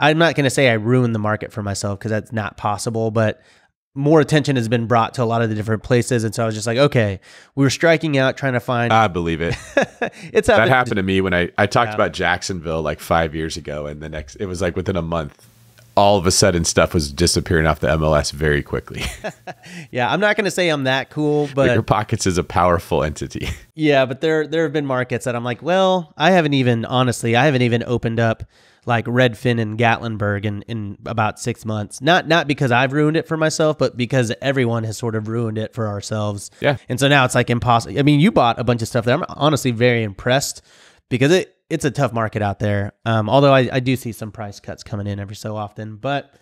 I'm not going to say I ruined the market for myself because that's not possible, but more attention has been brought to a lot of the different places. And so I was just like, okay, we were striking out trying to find. I believe it. it's happened. That happened to me when I, I talked yeah. about Jacksonville like five years ago. And the next, it was like within a month, all of a sudden stuff was disappearing off the MLS very quickly. yeah, I'm not going to say I'm that cool, but Bigger Pockets is a powerful entity. yeah, but there there have been markets that I'm like, well, I haven't even honestly, I haven't even opened up like Redfin and Gatlinburg in, in about six months. Not not because I've ruined it for myself, but because everyone has sort of ruined it for ourselves. Yeah. And so now it's like impossible. I mean, you bought a bunch of stuff that I'm honestly very impressed because it it's a tough market out there. Um, although I, I do see some price cuts coming in every so often, but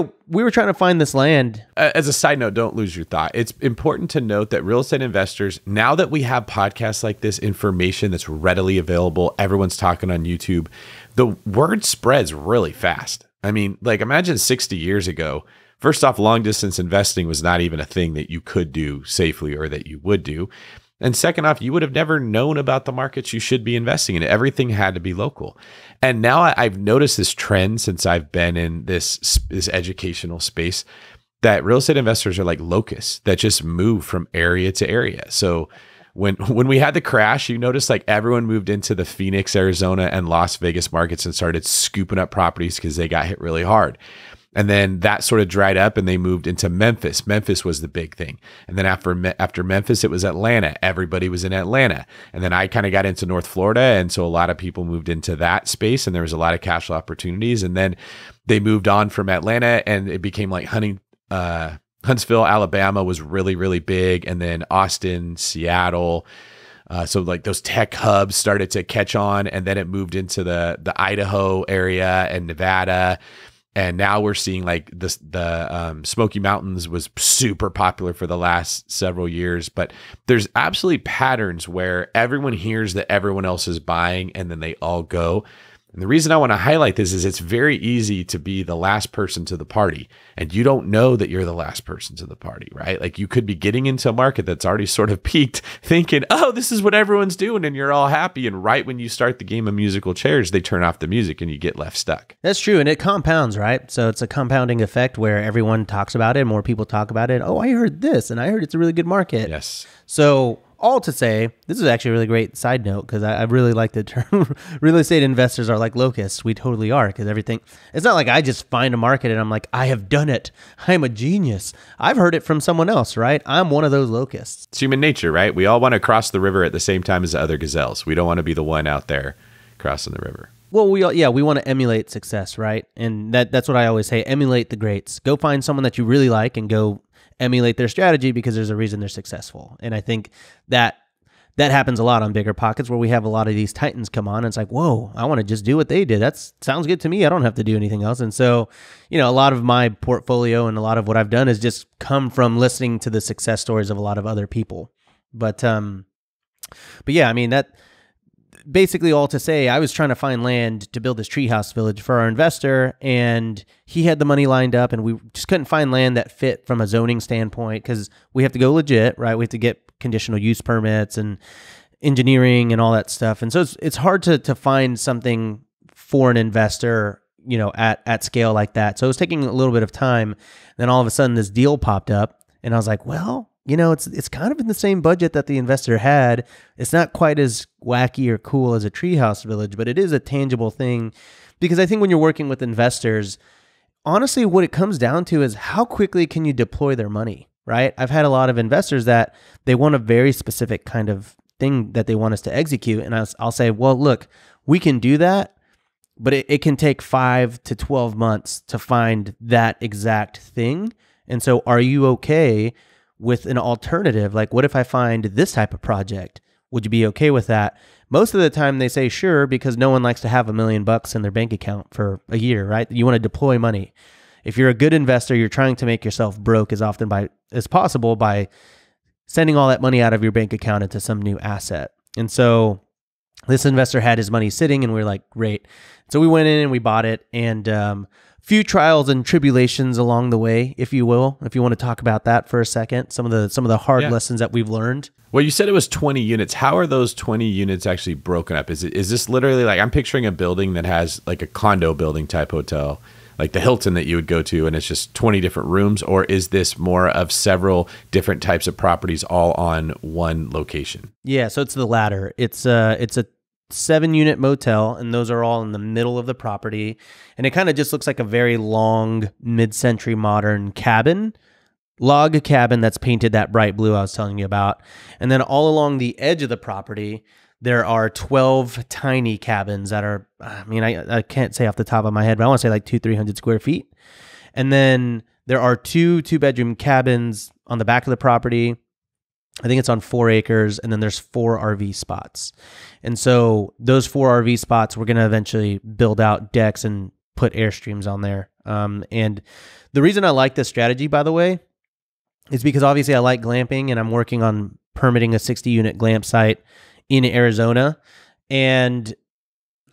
know, we were trying to find this land. As a side note, don't lose your thought. It's important to note that real estate investors, now that we have podcasts like this, information that's readily available, everyone's talking on YouTube, the word spreads really fast. I mean, like imagine 60 years ago, first off, long distance investing was not even a thing that you could do safely or that you would do. And second off, you would have never known about the markets you should be investing in. Everything had to be local. And now I've noticed this trend since I've been in this this educational space that real estate investors are like locusts that just move from area to area. So when when we had the crash, you noticed like everyone moved into the Phoenix, Arizona, and Las Vegas markets and started scooping up properties because they got hit really hard. And then that sort of dried up and they moved into Memphis. Memphis was the big thing. And then after after Memphis it was Atlanta. Everybody was in Atlanta. And then I kind of got into North Florida and so a lot of people moved into that space and there was a lot of cash flow opportunities and then they moved on from Atlanta and it became like hunting uh, Huntsville, Alabama was really really big and then Austin, Seattle, uh, so like those tech hubs started to catch on, and then it moved into the the Idaho area and Nevada, and now we're seeing like this the um, smoky mountains was super popular for the last several years but there's absolutely patterns where everyone hears that everyone else is buying and then they all go and the reason I want to highlight this is it's very easy to be the last person to the party and you don't know that you're the last person to the party, right? Like you could be getting into a market that's already sort of peaked thinking, "Oh, this is what everyone's doing" and you're all happy and right when you start the game of musical chairs, they turn off the music and you get left stuck. That's true and it compounds, right? So it's a compounding effect where everyone talks about it, more people talk about it. "Oh, I heard this and I heard it's a really good market." Yes. So all to say, this is actually a really great side note because I, I, really like the term real estate investors are like locusts. We totally are because everything, it's not like I just find a market and I'm like, I have done it. I'm a genius. I've heard it from someone else, right? I'm one of those locusts. It's human nature, right? We all want to cross the river at the same time as the other gazelles. We don't want to be the one out there crossing the river. Well, we all, yeah, we want to emulate success, right? And that that's what I always say, emulate the greats. Go find someone that you really like and go emulate their strategy because there's a reason they're successful. And I think that that happens a lot on BiggerPockets where we have a lot of these titans come on and it's like whoa i want to just do what they did. That sounds good to me. I don't have to do anything else. And so you know a lot of my portfolio and a lot of what i've done has just come from listening to the success stories of a lot of other people. But um but yeah i mean that basically all to say, I was trying to find land to build this treehouse village for our investor, and he had the money lined up, and we just couldn't find land that fit from a zoning standpoint because we have to go legit, right? We have to get conditional use permits and engineering and all that stuff, and so it's it's hard to to find something for an investor, you know, at at scale like that. So it was taking a little bit of time. Then all of a sudden, this deal popped up, and I was like, well you know, it's it's kind of in the same budget that the investor had. It's not quite as wacky or cool as a treehouse village, but it is a tangible thing because I think when you're working with investors, honestly, what it comes down to is how quickly can you deploy their money, right? I've had a lot of investors that they want a very specific kind of thing that they want us to execute, and I'll, say, well, look, we can do that, but it, it can take five to 12 months to find that exact thing. And so, are you okay with an alternative? Like, what if I find this type of project? Would you be okay with that? Most of the time, they say sure because no one likes to have a million bucks in their bank account for a year, right? You want to deploy money. If you're a good investor, you're trying to make yourself broke as often by as possible by sending all that money out of your bank account into some new asset. And so this investor had his money sitting and we are like, great. So we went in and we bought it and um, few trials and tribulations along the way, if you will, if you want to talk about that for a second, some of the some of the hard yeah. lessons that we've learned. Well, you said it was 20 units. How are those 20 units actually broken up? Is it is this literally like I'm picturing a building that has like a condo building type hotel like the Hilton that you would go to and it's just 20 different rooms or is this more of several different types of properties all on one location? Yeah, so it's the latter. It's uh it's a seven unit motel and those are all in the middle of the property and it kind of just looks like a very long mid-century modern cabin log cabin that's painted that bright blue I was telling you about. And then all along the edge of the property, there are 12 tiny cabins that are, I mean, I, I can't say off the top of my head, but I want to say like two, 300 square feet. And then there are two two bedroom cabins on the back of the property. I think it's on four acres, and then there's four RV spots. And so those four RV spots, we're going to eventually build out decks and put airstreams on there. Um, and the reason I like this strategy, by the way, is because obviously I like glamping, and I'm working on permitting a 60 unit glamp site in Arizona. And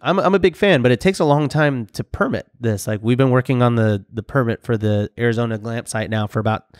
I'm I'm a big fan, but it takes a long time to permit this. Like we've been working on the the permit for the Arizona Glamp site now for about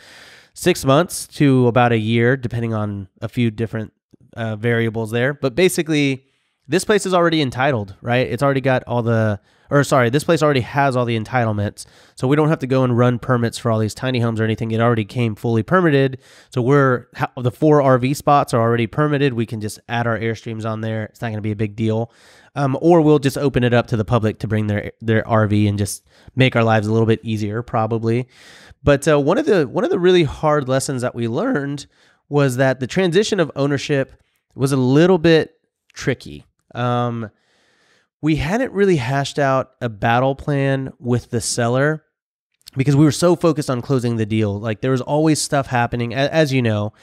six months to about a year, depending on a few different uh, variables there. But basically, this place is already entitled, right? It's already got all the or sorry, this place already has all the entitlements. So we don't have to go and run permits for all these tiny homes or anything. It already came fully permitted. So we're the four RV spots are already permitted. We can just add our airstreams on there. It's not going to be a big deal. Um, or we'll just open it up to the public to bring their their RV and just make our lives a little bit easier, probably. But uh, one of the one of the really hard lessons that we learned was that the transition of ownership was a little bit tricky. Um, we hadn't really hashed out a battle plan with the seller because we were so focused on closing the deal. Like there was always stuff happening. As, you know,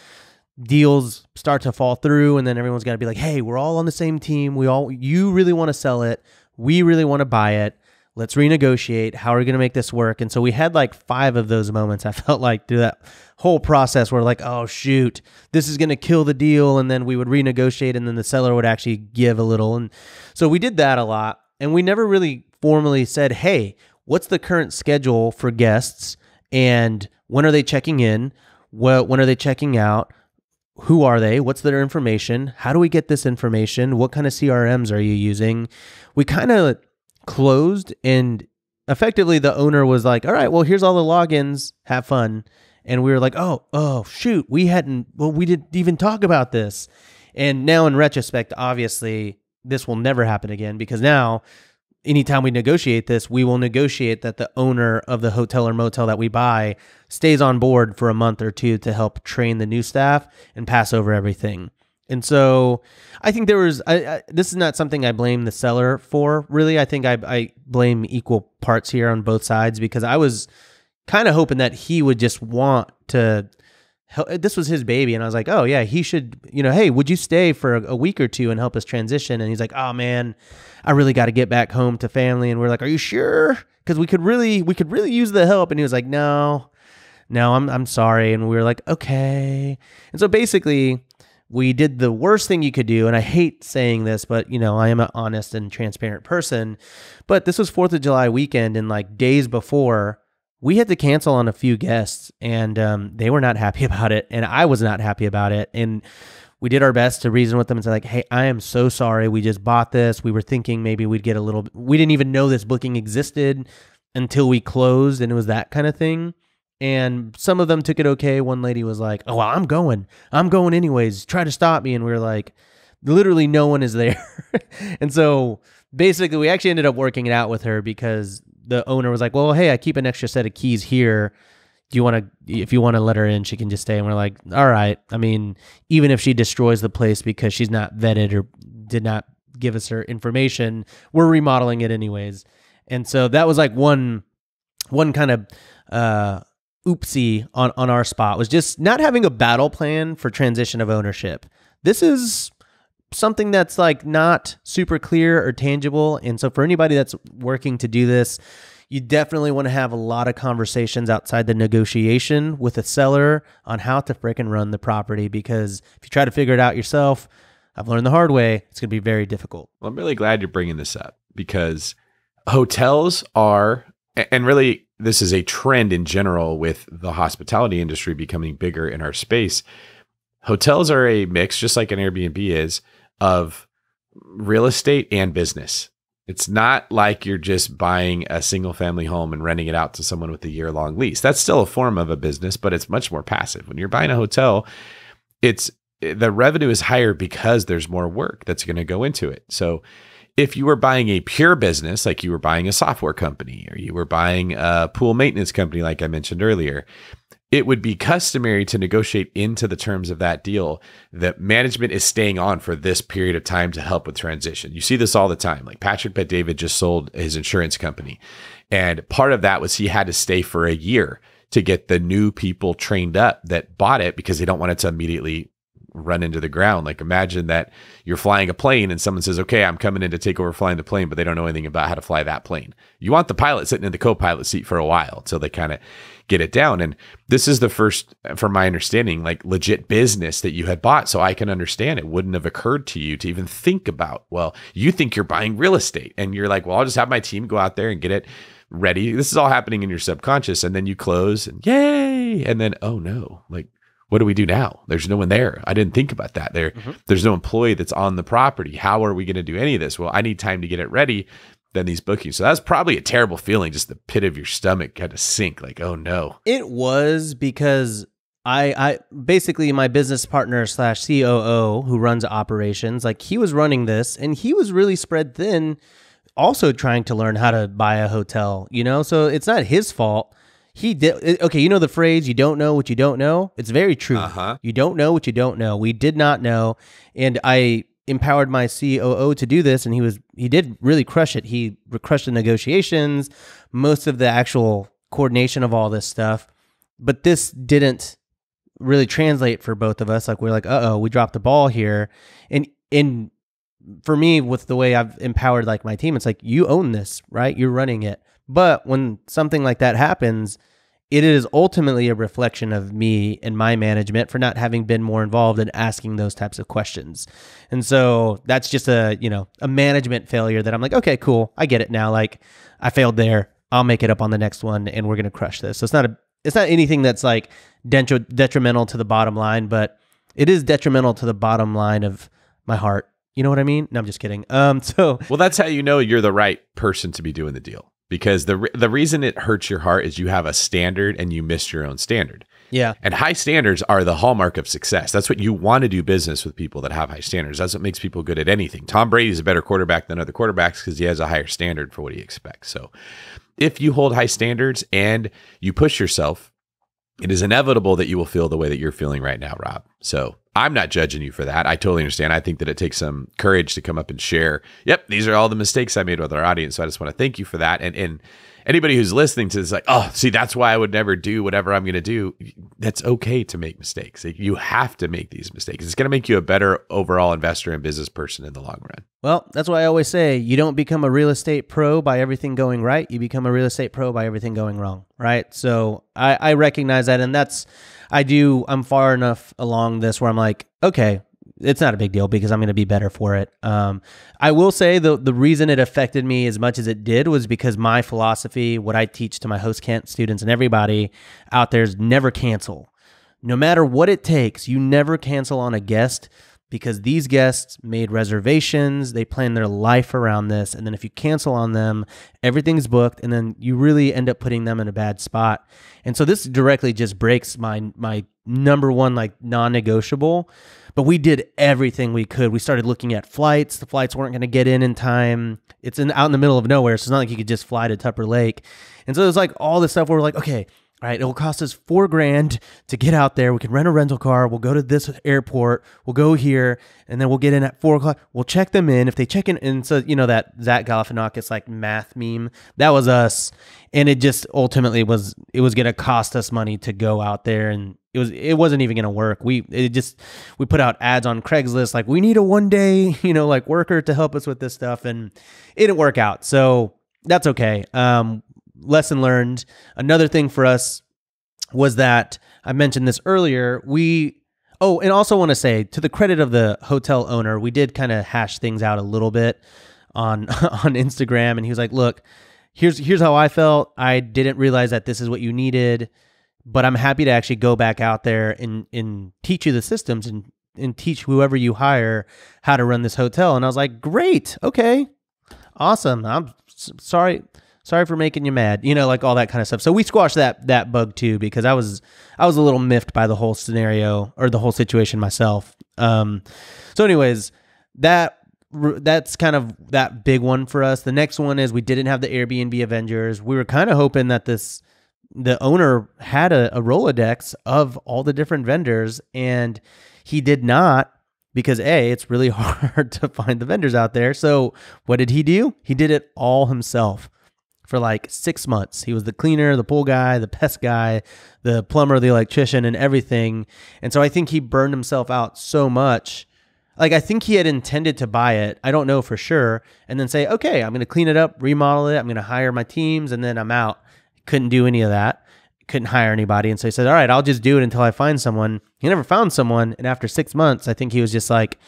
deals start to fall through and then everyone's got to be like, "Hey, we're all on the same team. We all you really want to sell it. We really want to buy it let's renegotiate. How are we going to make this work? And so we had like five of those moments. I felt like through that whole process where like, oh shoot, this is going to kill the deal. And then we would renegotiate and then the seller would actually give a little. And so we did that a lot. And we never really formally said, hey, what's the current schedule for guests? And when are they checking in? When are they checking out? Who are they? What's their information? How do we get this information? What kind of CRMs are you using? We kind of closed and effectively the owner was like, "All right, well, here's all the logins. Have fun." And we were like, "Oh, oh, shoot, we hadn't well, we didn't even talk about this." And now in retrospect, obviously, this will never happen again because now anytime we negotiate this, we will negotiate that the owner of the hotel or motel that we buy stays on board for a month or two to help train the new staff and pass over everything. And so I think there was, I, I, this is not something I blame the seller for, really. I think I, I blame equal parts here on both sides because I was kind of hoping that he would just want to. Help, this was his baby, and I was like, "Oh yeah, he should." You know, hey, would you stay for a, a week or two and help us transition? And he's like, "Oh man, I really got to get back home to family." And we're like, "Are you sure?" Because we could really, we could really use the help. And he was like, "No, no, I'm, I'm sorry." And we were like, "Okay." And so basically, we did the worst thing you could do and i hate saying this but you know i am an honest and transparent person but this was fourth of july weekend and like days before we had to cancel on a few guests and um, they were not happy about it and i was not happy about it and we did our best to reason with them and say like hey i am so sorry. We just bought this. We were thinking maybe we'd get a little we didn't even know this booking existed until we closed and it was that kind of thing and some of them took it okay. One lady was like, "Oh, well, I'm going. I'm going anyways. Try to stop me." And we were like, literally no one is there. and so basically we actually ended up working it out with her because the owner was like, "Well, hey, I keep an extra set of keys here. Do you want to if you want to let her in, she can just stay." And we're like, "All right. I mean, even if she destroys the place because she's not vetted or did not give us her information. We're remodeling it anyways. And so that was like one one kind of uh oopsie on on our spot was just not having a battle plan for transition of ownership. This is something that's like not super clear or tangible. And so for anybody that's working to do this, you definitely want to have a lot of conversations outside the negotiation with a seller on how to fricking run the property because if you try to figure it out yourself, I've learned the hard way, it's going to be very difficult. Well, I'm really glad you're bringing this up because hotels are, and really, this is a trend in general with the hospitality industry becoming bigger in our space. Hotels are a mix, just like an Airbnb is, of real estate and business. It's not like you're just buying a single family home and renting it out to someone with a year long lease. That's still a form of a business, but it's much more passive. When you're buying a hotel, it's eh, the revenue is higher because there's more work that's going to go into it. So if you were buying a pure business, like you were buying a software company or you were buying a pool maintenance company, like I mentioned earlier, it would be customary to negotiate into the terms of that deal that management is staying on for this period of time to help with transition. You see this all the time. Like Patrick Bet David just sold his insurance company. And part of that was he had to stay for a year to get the new people trained up that bought it because they don't want it to immediately run into the ground. Like imagine that you're flying a plane and someone says, "Okay, I'm coming in to take over flying the plane," but they don't know anything about how to fly that plane. You want the pilot sitting in the co-pilot seat for a while until they kind of get it down. And this is the first, from my understanding, like legit business that you had bought. So I can understand it wouldn't have occurred to you to even think about, well, you think you're buying real estate and you're like, well, I'll just have my team go out there and get it ready. This is all happening in your subconscious. And then you close and yay. And then, oh no, like, what do we do now? There's no one there. I didn't think about that. There, mm-hmm. there's no employee that's on the property. How are we going to do any of this? Well, I need time to get it ready than these bookings. So that's probably a terrible feeling. Just the pit of your stomach kind of sink. Like, oh no. It was because I, I basically my business partner slash COO who runs operations, like he was running this and he was really spread thin, also trying to learn how to buy a hotel. You know, so it's not his fault. He did okay. You know the phrase "you don't know what you don't know." It's very true. Uh-huh. You don't know what you don't know. We did not know, and I empowered my COO to do this, and he was he did really crush it. He crushed the negotiations, most of the actual coordination of all this stuff, but this didn't really translate for both of us. Like we're like, uh oh, we dropped the ball here, and in for me with the way I've empowered like my team, it's like you own this, right? You're running it. But when something like that happens, it is ultimately a reflection of me and my management for not having been more involved in asking those types of questions. And so that's just a, you know, a management failure that I'm like, okay, cool. I get it now. Like I failed there. I'll make it up on the next one and we're going to crush this. So it's not a it's not anything that's like detrimental to the bottom line, but it is detrimental to the bottom line of my heart. You know what I mean? No, I'm just kidding. Um so Well, that's how you know you're the right person to be doing the deal because the the reason it hurts your heart is you have a standard and you missed your own standard. Yeah. And high standards are the hallmark of success. That's what you want to do business with people that have high standards. That's what makes people good at anything. Tom Brady is a better quarterback than other quarterbacks because he has a higher standard for what he expects. So if you hold high standards and you push yourself, it is inevitable that you will feel the way that you're feeling right now, Rob. So I'm not judging you for that. I totally understand. I think that it takes some courage to come up and share. Yep, these are all the mistakes I made with our audience. So I just want to thank you for that. And and anybody who's listening to this, like, oh, see, that's why I would never do whatever I'm going to do. That's okay to make mistakes. You have to make these mistakes. It's going to make you a better overall investor and business person in the long run. Well, that's why I always say you don't become a real estate pro by everything going right. You become a real estate pro by everything going wrong. Right. So I, I recognize that. And that's, I do, I'm far enough along this where I'm like, okay, it's not a big deal because I'm going to be better for it. Um, I will say the the reason it affected me as much as it did was because my philosophy, what I teach to my host camp students and everybody out there is never cancel. No matter what it takes, you never cancel on a guest because these guests made reservations, they planned their life around this, and then if you cancel on them, everything's booked, and then you really end up putting them in a bad spot. And so this directly just breaks my my number one like non-negotiable but we did everything we could. We started looking at flights. The flights weren't going to get in in time. It's in out in the middle of nowhere, so it's not like you could just fly to Tupper Lake. And so it was like all this stuff where we're like, okay, right? It will cost us four grand to get out there. We can rent a rental car. We'll go to this airport. We'll go here, and then we'll get in at four o'clock. We'll check them in. If they check in, and so you know that Zach Galifianakis like math meme, that was us, and it just ultimately was it was to cost us money to go out there, and it was it wasn't even to work. We it just we put out ads on Craigslist like we need a one day you know like worker to help us with this stuff, and it didn't work out. So that's okay. Um, lesson learned. Another thing for us was that I mentioned this earlier. We oh, and also want to say to the credit of the hotel owner, we did kind of hash things out a little bit on on Instagram, and he was like, "Look, here's here's how I felt. I didn't realize that this is what you needed." But I'm happy to actually go back out there and, and teach you the systems and, and teach whoever you hire how to run this hotel. And I was like, great. Okay. Awesome. I'm sorry sorry for making you mad you know like all that kind of stuff. So we squashed that that bug too because i was i was a little miffed by the whole scenario or the whole situation myself. Um so anyways that that's kind of that big one for us. The next one is we didn't have the airbnb avengers. We were kind of hoping that this the owner had a, a rolodex of all the different vendors and he did not because a it's really hard to find the vendors out there. So what did he do? He did it all himself for like six months. He was the cleaner, the pool guy, the pest guy, the plumber, the electrician, and everything. And so I think he burned himself out so much. Like I think he had intended to buy it. I don't know for sure. And then say, okay, I'm going to clean it up, remodel it. I'm going to hire my teams, and then I'm out. Couldn't do any of that. Couldn't hire anybody. And so he said, all right, I'll just do it until I find someone. He never found someone. And after six months, I think he was just like,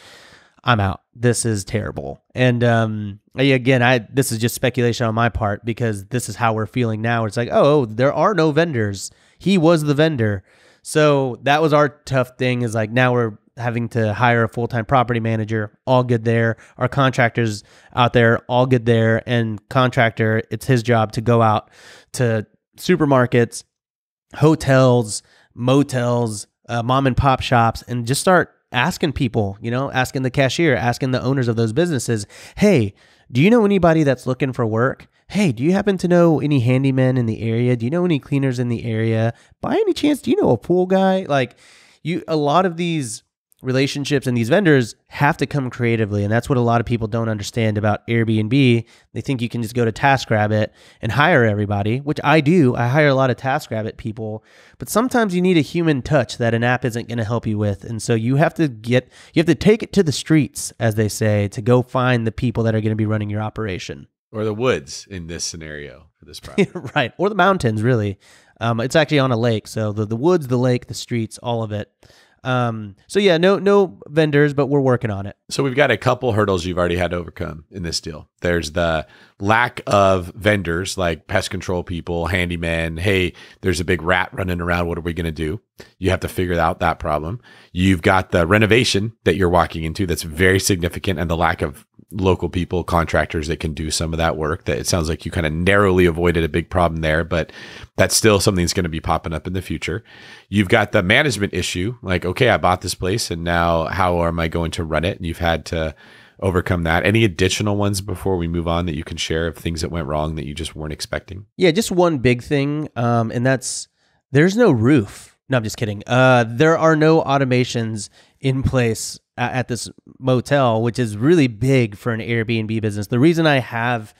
I'm out. This is terrible. And um, again, I this is just speculation on my part because this is how we're feeling now. It's like, oh, there are no vendors. He was the vendor. So that was our tough thing. Is like now we're having to hire a full time property manager. All good there. Our contractors out there, all good there. And contractor, it's his job to go out to supermarkets, hotels, motels, uh, mom and pop shops, and just start asking people, you know, asking the cashier, asking the owners of those businesses, hey, do you know anybody that's looking for work? Hey, do you happen to know any handymen in the area? Do you know any cleaners in the area? By any chance, do you know a pool guy? Like you a lot of these relationships and these vendors have to come creatively and that's what a lot of people don't understand about Airbnb. They think you can just go to TaskRabbit and hire everybody, which I do. I hire a lot of TaskRabbit people, but sometimes you need a human touch that an app isn't going to help you with. And so you have to get you have to take it to the streets as they say to go find the people that are going to be running your operation or the woods in this scenario for this property. right, or the mountains really. Um, it's actually on a lake, so the the woods, the lake, the streets, all of it. Um, so yeah, no no vendors, but we're working on it. So we've got a couple hurdles you've already had to overcome in this deal. There's the lack of vendors like pest control people, handyman. Hey, there's a big rat running around. What are we going to do? You have to figure out that problem. You've got the renovation that you're walking into that's very significant and the lack of local people, contractors that can do some of that work. That it sounds like you kind of narrowly avoided a big problem there, but that's still something that's going to be popping up in the future. You've got the management issue, like, okay, I bought this place and now how am I going to run it? And you've had to overcome that. Any additional ones before we move on that you can share of things that went wrong that you just weren't expecting? Yeah, just one big thing. Um, and that's there's no roof. No, I'm just kidding. Uh, there are no automations in place at this motel, which is really big for an Airbnb business. The reason I have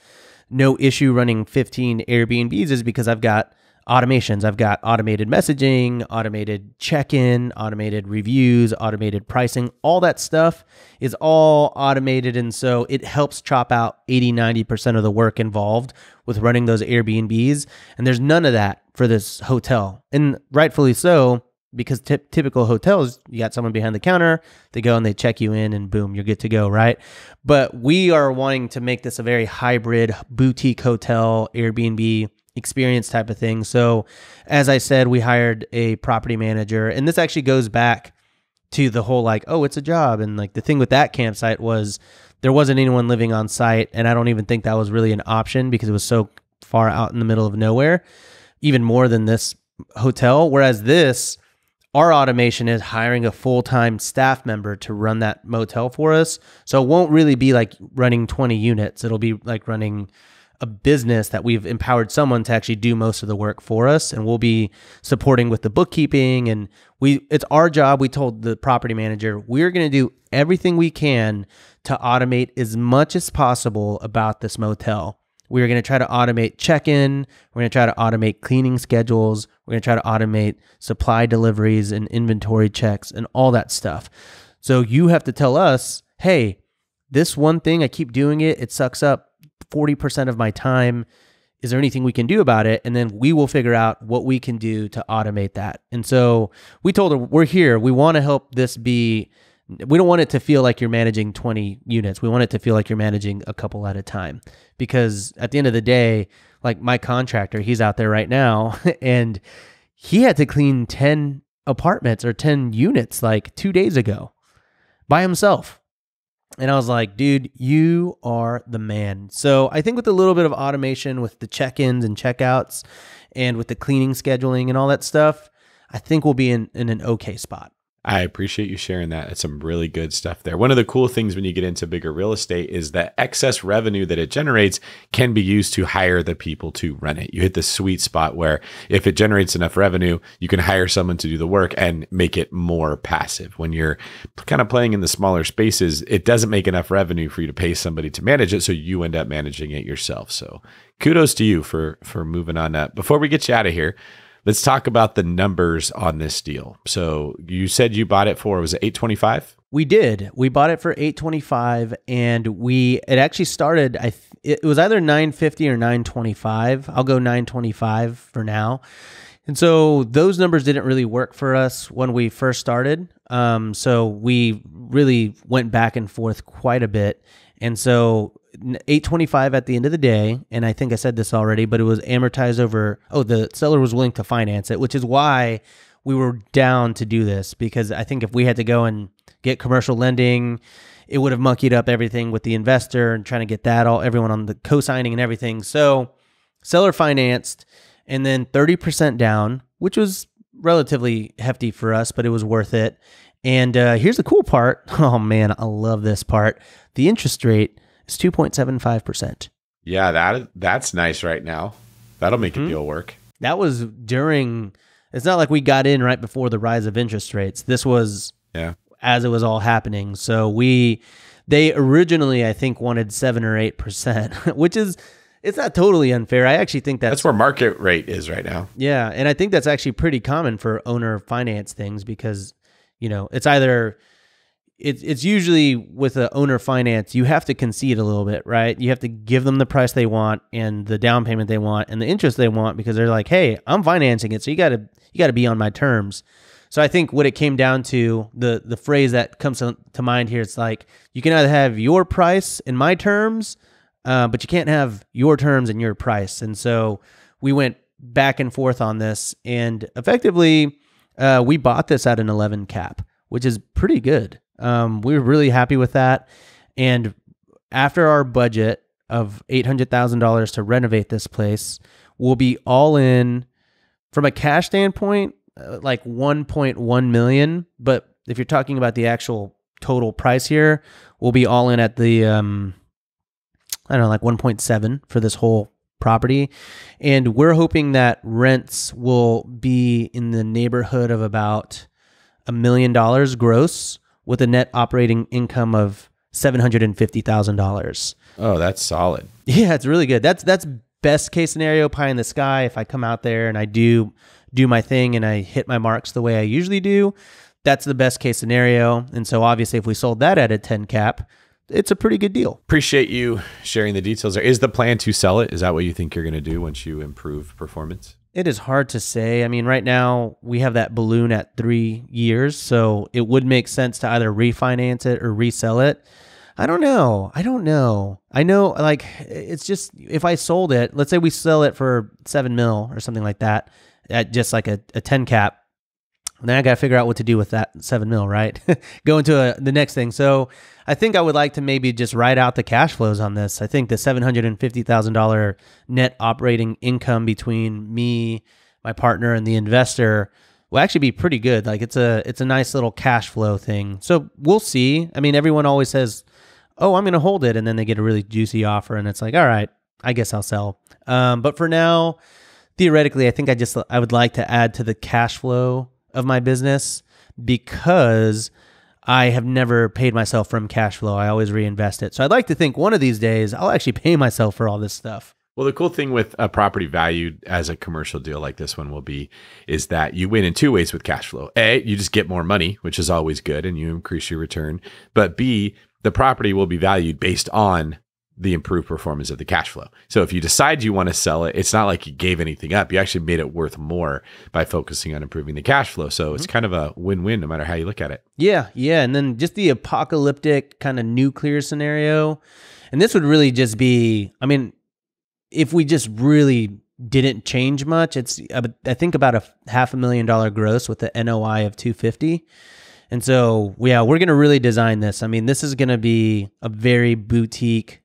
no issue running 15 Airbnbs is because I've got automations. I've got automated messaging, automated check in, automated reviews, automated pricing. All that stuff is all automated. And so it helps chop out 80, 90% of the work involved with running those Airbnbs. And there's none of that for this hotel. And rightfully so, because typical hotels, you got someone behind the counter, they go and they check you in, and boom, you're good to go, right? But we are wanting to make this a very hybrid boutique hotel, Airbnb experience type of thing. So, as I said, we hired a property manager, and this actually goes back to the whole like, oh, it's a job. And like the thing with that campsite was there wasn't anyone living on site, and I don't even think that was really an option because it was so far out in the middle of nowhere, even more than this hotel. Whereas this, our automation is hiring a full time staff member to run that motel for us. So it won't really be like running 20 units. It'll be like running a business that we've empowered someone to actually do most of the work for us and we'll be supporting with the bookkeeping. And we it's our job we told the property manager we're going to do everything we can to automate as much as possible about this motel. We're going to try to automate check-in we're going to try to automate cleaning schedules we're going to try to automate supply deliveries and inventory checks and all that stuff. So you have to tell us hey this one thing i keep doing it it sucks up 40% of my time. Is there anything we can do about it? And then we will figure out what we can do to automate that. And so we told her, we're here. We want to help this be, we don't want it to feel like you're managing 20 units. We want it to feel like you're managing a couple at a time. Because at the end of the day, like my contractor, he's out there right now and he had to clean 10 apartments or 10 units like two days ago by himself. And I was like, dude, you are the man. So I think with a little bit of automation with the check ins and checkouts and with the cleaning scheduling and all that stuff, I think we'll be in, in an okay spot. I appreciate you sharing that. It's some really good stuff there. One of the cool things when you get into bigger real estate is that excess revenue that it generates can be used to hire the people to run it. You hit the sweet spot where if it generates enough revenue, you can hire someone to do the work and make it more passive. When you're kind of playing in the smaller spaces, it doesn't make enough revenue for you to pay somebody to manage it, so you end up managing it yourself. So, kudos to you for for moving on that. Before we get you out of here, Let's talk about the numbers on this deal. So you said you bought it for was it 825? We did. We bought it for 825 and we it actually started I it was either 950 or 925. I'll go 925 for now. And so those numbers didn't really work for us when we first started. Um, so we really went back and forth quite a bit. And so 825 at the end of the day and i think i said this already but it was amortized over oh the seller was willing to finance it which is why we were down to do this because i think if we had to go and get commercial lending it would have monkeyed up everything with the investor and trying to get that all everyone on the co-signing and everything. So seller financed and then 30% down which was relatively hefty for us but it was worth it. And uh, here's the cool part. Oh man i love this part. The interest rate is 2.75%. Yeah, that that's nice right now. That'll make mm-hmm. a deal work. That was during it's not like we got in right before the rise of interest rates. This was yeah. as it was all happening. So we they originally I think wanted 7 or 8%, which is it's not totally unfair. I actually think that's, that's where market rate is right now. Yeah, and I think that's actually pretty common for owner finance things because you know, it's either it's it's usually with a owner finance you have to concede a little bit right? You have to give them the price they want and the down payment they want and the interest they want because they're like hey i'm financing it so you got to you got to be on my terms. So i think what it came down to the the phrase that comes to, mind here it's like you can either have your price and my terms uh, but you can't have your terms and your price. And so we went back and forth on this and effectively uh, we bought this at an 11 cap which is pretty good um, we were really happy with that. And after our budget of $800,000 to renovate this place, we'll be all in from a cash standpoint, uh, like 1.1 million. But if you're talking about the actual total price here, we'll be all in at the, um, I don't know, like 1.7 for this whole property. And we're hoping that rents will be in the neighborhood of about a million dollars gross with a net operating income of seven hundred and fifty thousand dollars. Oh, that's solid. Yeah, it's really good. That's that's best case scenario, pie in the sky. If I come out there and I do do my thing and I hit my marks the way I usually do, that's the best case scenario. And so obviously, if we sold that at a ten cap, it's a pretty good deal. Appreciate you sharing the details there. Is the plan to sell it? Is that what you think you're going to do once you improve performance? It is hard to say. I mean, right now we have that balloon at three years, so it would make sense to either refinance it or resell it. I don't know. I don't know. I know, like, it's just if I sold it, let's say we sell it for seven mil or something like that, at just like a, a 10 cap, then I got to figure out what to do with that seven mil, right? Go into a, the next thing. So I think I would like to maybe just write out the cash flows on this. I think the seven hundred and fifty thousand dollar net operating income between me, my partner, and the investor will actually be pretty good. Like it's a it's a nice little cash flow thing. So we'll see. I mean, everyone always says, "Oh, I'm going to hold it," and then they get a really juicy offer, and it's like, all right, I guess I'll sell. Um, but for now, theoretically, I think I just I would like to add to the cash flow of my business because I have never paid myself from cash flow. I always reinvest it. So I'd like to think one of these days I'll actually pay myself for all this stuff. Well, the cool thing with a property valued as a commercial deal like this one will be is that you win in two ways with cash flow. A, you just get more money, which is always good and you increase your return. But B, the property will be valued based on the improved performance of the cash flow. So if you decide you want to sell it, it's not like you gave anything up. You actually made it worth more by focusing on improving the cash flow. So mm-hmm. it's kind of a win-win no matter how you look at it. Yeah, yeah, and then just the apocalyptic kind of nuclear scenario. And this would really just be I mean, if we just really didn't change much, it's I think about a half a million dollar gross with the NOI of 250. And so, yeah, we're going to really design this. I mean, this is going to be a very boutique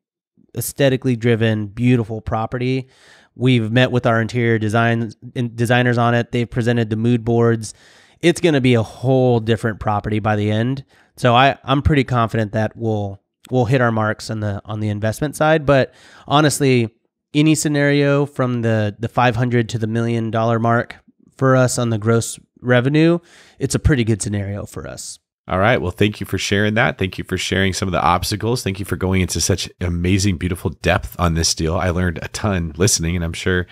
aesthetically driven, beautiful property. We've met with our interior design designers on it. They've presented the mood boards. It's going to be a whole different property by the end. So I I'm pretty confident that we'll we'll hit our marks on the on the investment side. But honestly, any scenario from the the 500 to the million dollar mark for us on the gross revenue, it's a pretty good scenario for us. All right. Well, thank you for sharing that. Thank you for sharing some of the obstacles. Thank you for going into such amazing, beautiful depth on this deal. I learned a ton listening, and I'm sure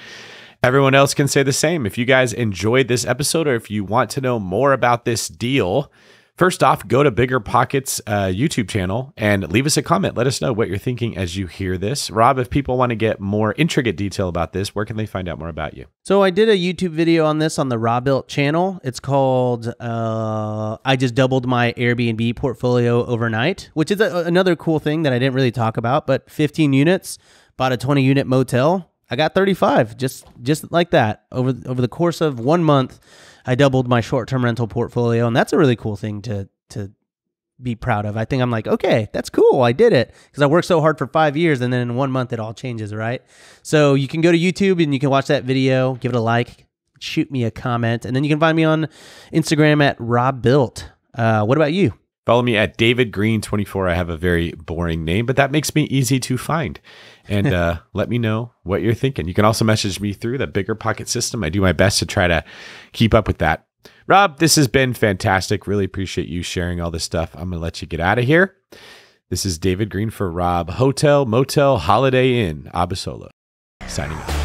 everyone else can say the same. If you guys enjoyed this episode or if you want to know more about this deal, First off, go to BiggerPockets uh, YouTube channel and leave us a comment. Let us know what you're thinking as you hear this. Rob, if people want to get more intricate detail about this, where can they find out more about you? So I did a YouTube video on this on the Robuilt channel. It's called uh, "I Just Doubled My Airbnb Portfolio Overnight," which is a, another cool thing that I didn't really talk about. But 15 units, bought a 20 unit motel. I got 35, just just like that over over the course of one month. I doubled my short term rental portfolio, and that's a really cool thing to to be proud of. I think I'm like, okay, that's cool. I did it because I worked so hard for five years, and then in one month it all changes, right? So you can go to YouTube and you can watch that video, give it a like, shoot me a comment, and then you can find me on Instagram at Robuilt. Uh, what about you? Follow me at David Greene 24. I have a very boring name, but that makes me easy to find. And uh, let me know what you're thinking. You can also message me through the bigger pocket system. I do my best to try to keep up with that. Rob, this has been fantastic. Really appreciate you sharing all this stuff. I'm going to let you get out of here. This is David Greene for Rob Hotel, Motel, Holiday Inn, Abasolo, signing off.